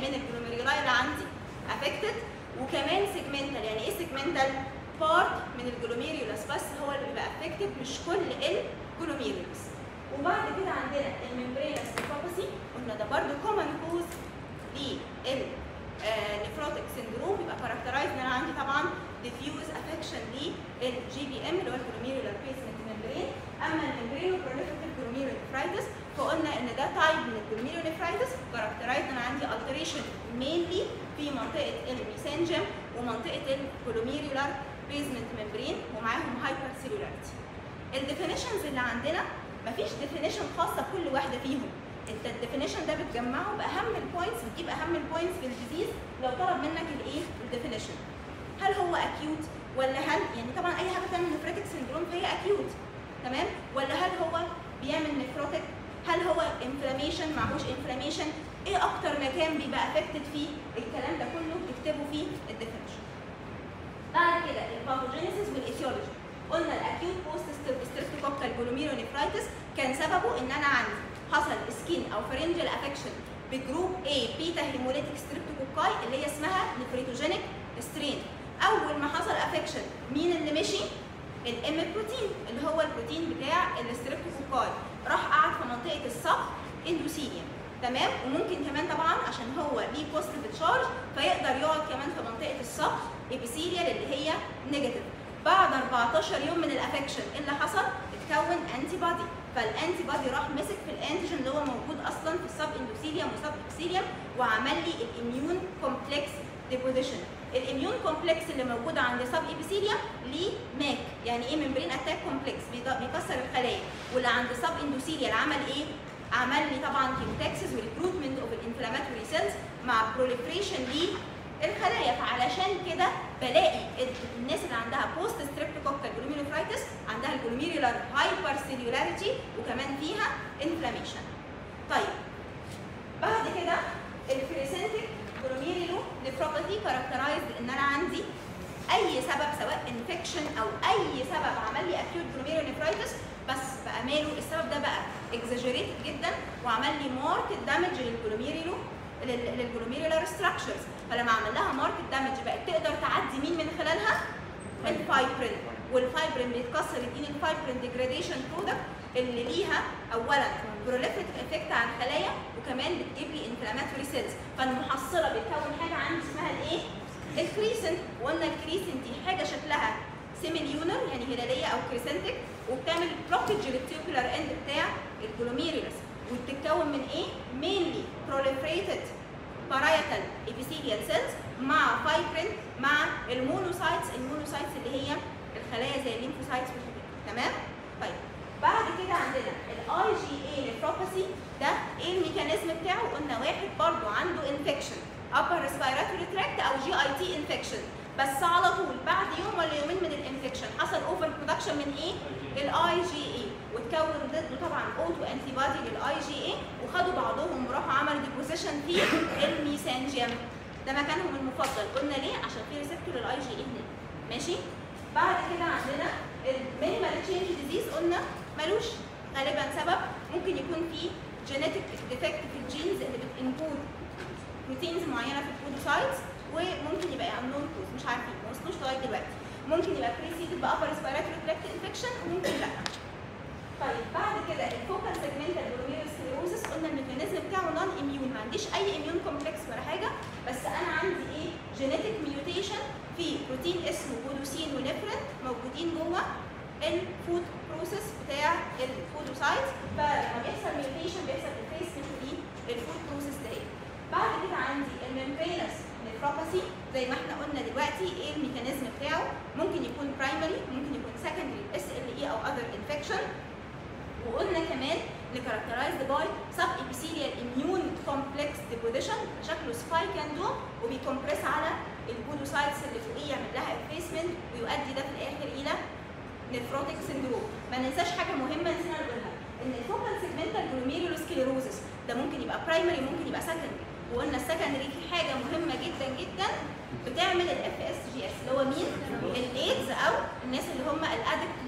من ال glomeruli اللي عندي affected وكمان segmental يعني إيه segmental part من ال glomerulus بس هو اللي بيبقى affected مش كل ال glomerulus وبعد كده عندنا ال membranous nephropathy قلنا ده برضو common cause لل syndrome بيبقى characterized إن أنا عندي طبعا diffuse affection لل GBM اللي هو ال glomerular basement membrane أما ال membranoproliferative glomerulonephritis فقلنا إن ده type من ال glomerulonephritis characterized ان أنا عندي inflammation mainly في منطقة ال mesangium ومنطقة ال glomerular basement membrane ومعاهم hypercellularity ال definitions اللي عندنا مفيش definition خاصة بكل واحدة فيهم. أنت ال definition ده بتجمعه بأهم ال points بتجيب أهم ال points في ال disease لو طلب منك الايه ال definition هل هو acute ولا هل يعني طبعا أي حاجة تعمل nephritic syndrome فهي acute تمام؟ ولا هل هو بيعمل nephrotic. هل هو inflammation معهوش inflammation إيه أكتر مكان بيبقى affected فيه؟ الكلام ده كله بتكتبه فيه ال definition. بعد كده ال pathogenesis وال etiology قلنا ال acute post-streptococcal glomerulonephritis كان سببه إن أنا عندي حصل skin أو pharyngeal infection ب group A beta hemolytic streptococci اللي هي اسمها nephritogenic strain أول ما حصل infection مين اللي مشي؟ ال M protein اللي هو البروتين بتاع ال streptococci راح قعد في منطقة ال subendothelium تمام؟ وممكن كمان طبعا عشان هو ليه positive charge فيقدر يقعد كمان في منطقة ال subepithelial اللي هي negative بعد 14 يوم من ال infection إيه اللي حصل؟ اتكون antibody فال antibody راح مسك في ال antigen اللي هو موجود أصلا في ال subendothelium و subepithelium وعمل لي ال immune complex deposition ال immune complex اللي موجود عند subepithelium ليه MAC يعني إيه membrane attack complex بيكسر الخلايا واللي عند subendothelial عمل إيه؟ عمل لي طبعا chemotaxis و recruitment of ال inflammatory cells مع proliferation للخلايا فعلشان كده بلاقي الناس اللي عندها post-streptococcal glomerulonephritis عندها ال glomerular hypercellularity وكمان فيها inflammation. طيب بعد كده ال crescentic glomerulonephropathy characterized إن أنا عندي أي سبب سواء infection أو أي سبب عمل لي acute glomerulonephritis بس بقى ماله. السبب ده بقى exaggerated جدا وعمل لي marked damage لل glomerulo لل glomerular structures فلما عمل لها marked damage بقت تقدر تعدي مين من خلالها؟ ال fibrin وال fibrin بيتكسر يديني ال fibrin degradation product اللي ليها اولا proliferative effect على الخلايا وكمان بتجيب لي inflammatory cells فالمحصله بتكون حاجة عندي اسمها الإيه؟ ال crescent وقلنا ال crescent دي حاجة شكلها semilunar يعني هلالية أو crescentic وبتعمل blockage لل tubular end بتاع ال glomerulus وبتتكون من إيه؟ mainly proliferated parietal epithelial cells مع فايبرين مع ال monocytes ال monocytes اللي هي الخلايا زي ال lymphocytes تمام؟ طيب بعد كده عندنا ال IgA nephropathy ده إيه ال mechanism بتاعه؟ قلنا واحد برضو عنده infection upper respiratory tract أو GIT infection بس على طول بعد يوم ولا يومين من ال infection حصل overproduction من إيه؟ الاي جي اي وتكون ضده طبعا autoantibody لل IgA وخدوا بعضهم وراحوا عملوا deposition في ال mesangium ده مكانهم المفضل قلنا ليه؟ عشان في receptor لل IgA هناك ماشي؟ بعد كده عندنا ال minimal change disease قلنا ملوش غالبا سبب. ممكن يكون في genetic defect في ال genes اللي بت encode proteins معينة في ال podocytes وممكن يبقى unknown cause. مش عارفين ما وصلوش لغاية دلوقتي. ممكن يبقى preceded ب upper respiratory tract infection وممكن لأ. طيب بعد كده ال focal segmental glomerulosclerosis قلنا ال mechanism بتاعه non immune ما عنديش أي immune complex ولا حاجة بس أنا عندي إيه؟ genetic mutation في بروتين اسمه podocin و nephrin موجودين جوه ال foot process بتاع ال podocytes فلما بيحصل mutation بيحصل replacement لل foot process دهيت بعد كده عندي ال membranous nephropathy زي ما إحنا قلنا دلوقتي إيه ال mechanism بتاعه؟ ممكن يكون primary ممكن يكون secondary SLE أو other infection وقلنا كمان ل characterized by subepithelial immune complex deposition شكله spike and dome وبي compress على ال podocytes اللي فوقيه يعمل لها effacement ويؤدي ده في الآخر إلى nephrotic syndrome ما ننساش حاجة مهمة نسينا نقولها إن ال focal segmental glomerulosclerosis ده ممكن يبقى primary ممكن يبقى secondary وقلنا ال secondary في حاجة مهمة جدا جدا بتعمل ال FSGS اللي هو مين؟ الايدز أو الناس اللي هم ال addict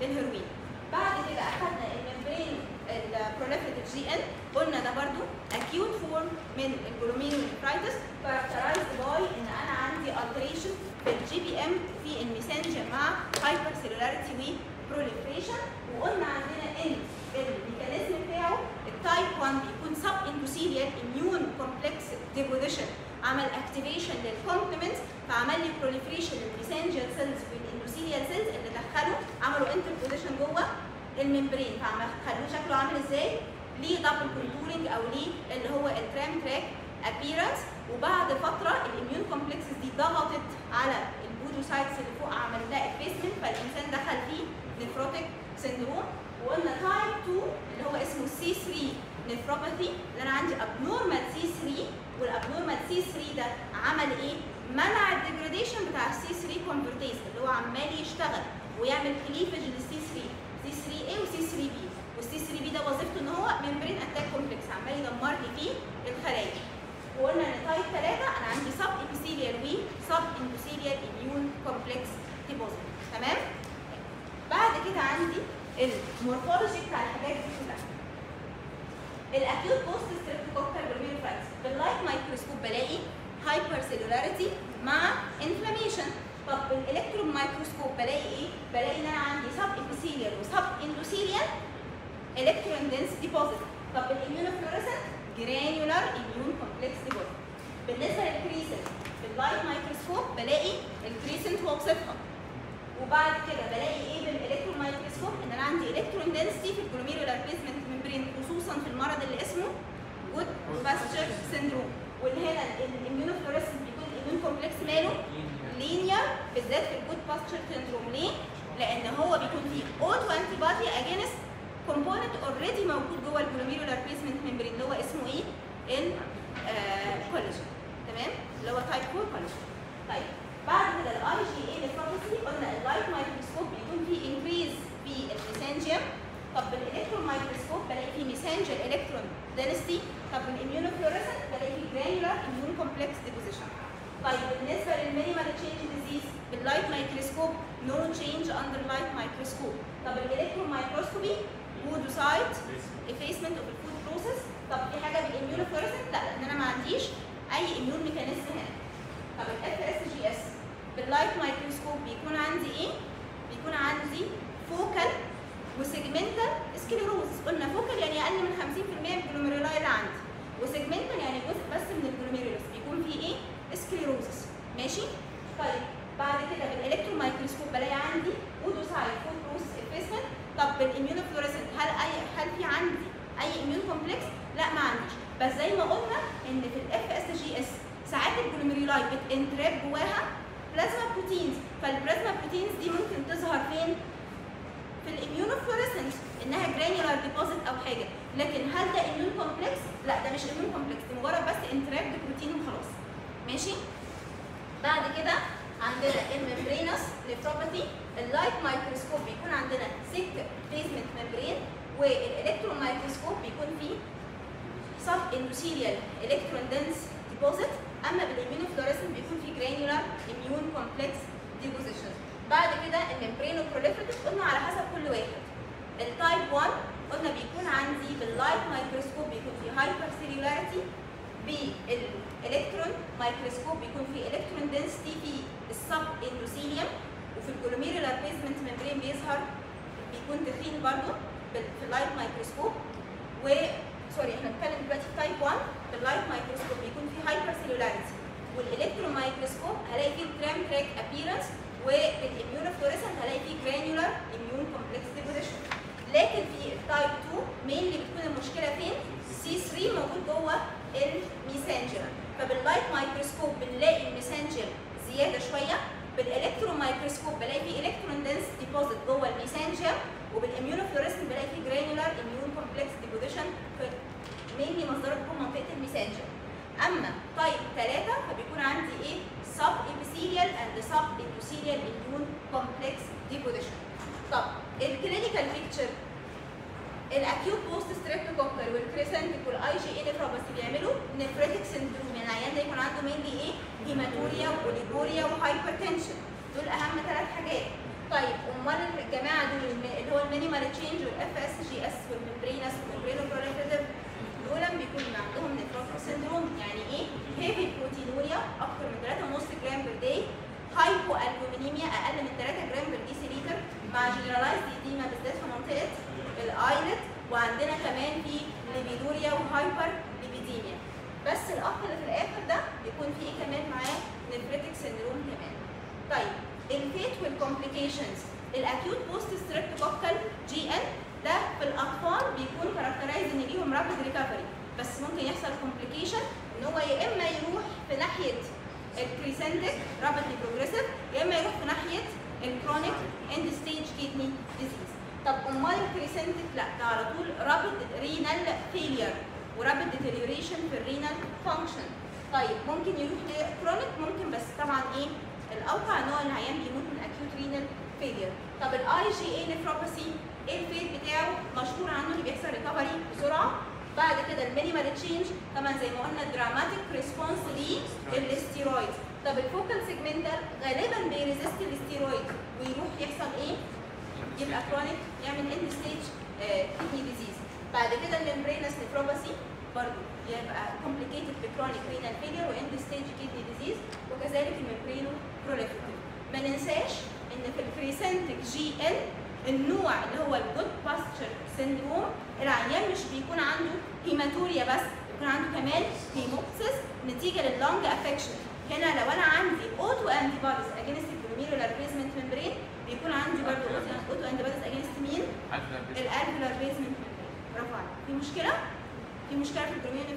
للهيروين بعد كده اخذنا ال membrane ال proliferative GN قلنا ده برضو acute form من ال glomerulonephritis characterized by إن أنا عندي alteration في ال GBM في ال mesangial مع hypercellularity و proliferation وقلنا عندنا إن ال mechanism بتاعه ال type 1 بيكون subendothelial immune complex deposition عمل activation لل complements فعمل لي proliferation لل mesangial cells وال endothelial cells اللي دخلوا عملوا interposition جوه ال membrane. فعمل خلوه شكله عامل إزاي؟ ليه double contouring أو ليه اللي هو ال tram track appearance وبعد فترة ال immune complexes دي ضغطت على ال podocytes اللي فوق عملت لها effacement فالإنسان دخل فيه nephrotic syndrome وقلنا type 2 اللي هو اسمه C 3 nephropathy اللي أنا عندي abnormal C 3 وال abnormal C3 ده عمل إيه؟ منع ال degradation بتاع ال C3 convertase اللي هو عمال يشتغل ويعمل cleavage لل C3 C3a و C3b وال C3b ده وظيفته إن هو membrane attack complex عمال يدمر لي فيه الخلايا. وقلنا ان type 3 أنا عندي subepithelial و subendothelial immune complex deposit تمام؟ بعد كده عندي ال morphology بتاع الحاجات دي كلها. ال acute post-streptococcal بالميرفاكس بال light microscope بلاقي hypercellularity مع inflammation طب بال electron microscope بلاقي إيه؟ بلاقي إن أنا عندي subepithelial و subendothelial electron dense deposit طب بال immunofluorescent granular immune complex deposit بالنسبة لل crescent بال light microscope بلاقي ال crescent واوصفها وبعد كده بلاقي إيه بال electron microscope؟ إن أنا عندي electron density في ال glomerular basement membrane خصوصا في المرض اللي اسمه Goodpasture syndrome واللي هنا ال immunofluorescent بيكون ال immune complex ماله linear بالذات في ال Goodpasture syndrome ليه؟ لأن هو بيكون فيه autoantibody against component already موجود جوه ال glomerular basement membrane اللي هو اسمه إيه؟ الكولاجين تمام؟ اللي هو type 4 كولاجين طيب بعد كده ال IgA nephropathy قلنا ال light microscope بيكون فيه increase في ال mesangium طب بال electron microscope بلاقي فيه mesangial electron density طب بال immunofluorescent بلاقي فيه granular immune complex deposition طيب بالنسبة لل minimal change disease بال light microscope no change under light microscope طب ال electron microscopy podocyte effacement of ال foot process طب في حاجة بال immunofluorescent لا لأن أنا ما عنديش أي immune mechanism هنا. طب ال FSGS بال light microscope بيكون عندي إيه؟ بيكون عندي focal و segmental sclerosis قلنا focal يعني أقل من 50% من ال glomeruli اللي عندي. و segmental يعني جزء بس من ال glomerulus بيكون فيه إيه؟ sclerosis ماشي؟ طيب بعد كده بال electron microscope بلاقي عندي podocyte foot process effacement طب بال immunofluorescent هل أي هل في عندي أي immune complex؟ لا ما عنديش بس زي ما قلنا إن في ال FSGS ساعات ال glomeruli بت entrap جواها plasma proteins فال plasma proteins دي ممكن تظهر فين؟ في ال immunofluorescence إنها granular deposit أو حاجة لكن هل ده immune complex؟ لا ده مش immune complex دي مجرد بس entrapped protein وخلاص ماشي؟ بعد كده عندنا ال membranous nephropathy ال light microscope بيكون عندنا thick basement membrane وال electron microscope بيكون فيه subendothelial electron dense deposit أما بال immunofluorescent بيكون في granular immune complex deposition بعد كده ال membranoproliferative قلنا على حسب كل واحد. ال type 1 قلنا بيكون عندي بال light microscope بيكون في hypercellularity بال electron microscope بيكون في electron density في ال subendothelium وفي ال glomerular basement membrane بيظهر بيكون تخين برضه في ال light microscope. و sorry إحنا بنتكلم دلوقتي في type 1 بال light microscope بيكون في hypercellularity وال electron microscope هلاقي فيه tram track appearance وبال immunofluorescent هلاقي فيه granular immune complex deposition لكن في ال type 2 mainly بتكون المشكلة فين؟ C3 موجود جوه ال mesangial. فبال light microscope بنلاقي ال mesangial زيادة شوية بالالكترون مايكروسكوب بلاقي فيه electron dense deposit جوه ال mesangial وبال immunofluorescent بلاقي فيه granular immune complex deposition mainly مصدره بيكون منطقة ال mesangial أما type 3 فبيكون عندي إيه؟ سب ابيثيليال اند سب اندوثيليال اميون كومبلكس ديبوزيشن طب ال clinical picture ال acute post-streptococcal وال crescentic وال IgA nephropathy بيعملوا nephritic syndrome يعني العيان ده يكون عنده mainly إيه؟ hematuria و oliguria و hypertension دول أهم ثلاث حاجات. طيب أمال الجماعة دول اللي هو ال minimal change وال FSGS وال membranous وال membranoproliferative دول بيكون عندهم nephrotic syndrome. يعني إيه؟ heavy proteinuria أكتر من 3.5 جرام per day hypoalbuminemia أقل من 3 جرام per deciliter مع generalized edema بالذات في منطقة ال eyelid وعندنا كمان في lipiduria و hyper lipidemia بس الاخ اللي في الآخر ده بيكون فيه كمان معاه؟ nephritic syndrome كمان. طيب ال fate وال complications ال acute post-streptococcal GN ده في الأطفال بيكون characterized إن ليهم rapid recovery بس ممكن يحصل complication إن هو يا ناحية ال crescentic rapidly progressive يا إما يروح في ناحية ال chronic end stage kidney disease طب أمال ال crescentic؟ لا ده على طول rapid renal failure و rapid deterioration في ال renal function طيب ممكن يروح ل chronic ممكن بس طبعا إيه؟ الأوقع ان هو العيان بيموت من acute renal failure طب ال IgA nephropathy إيه ال fate بتاعه؟ مشهور عنه اللي بيحصل recovery بسرعة. بعد كده ال minimal change طبعا زي ما قلنا dramatic response لل steroid طب ال focal segmental غالبا بي resist ال steroid ويروح يحصل إيه؟ يبقى chronic يعمل end stage kidney disease بعد كده ال membranous nephropathy برضه يبقى complicated ب chronic renal failure و end stage kidney disease وكذلك ال membranoproliferative ما ننساش إن في ال crescentic GN النوع اللي هو ال Goodpasture syndrome العيان مش بيكون عنده hematuria بس بيكون عنده كمان hemoptysis نتيجة لل lung affection هنا لو أنا عندي autoantibodies against ال glomerular basement membrane بيكون عندي برضه autoantibodies against مين؟ ال alveolar basement برافو عليك. في مشكلة؟ في مشكلة في ال glomerular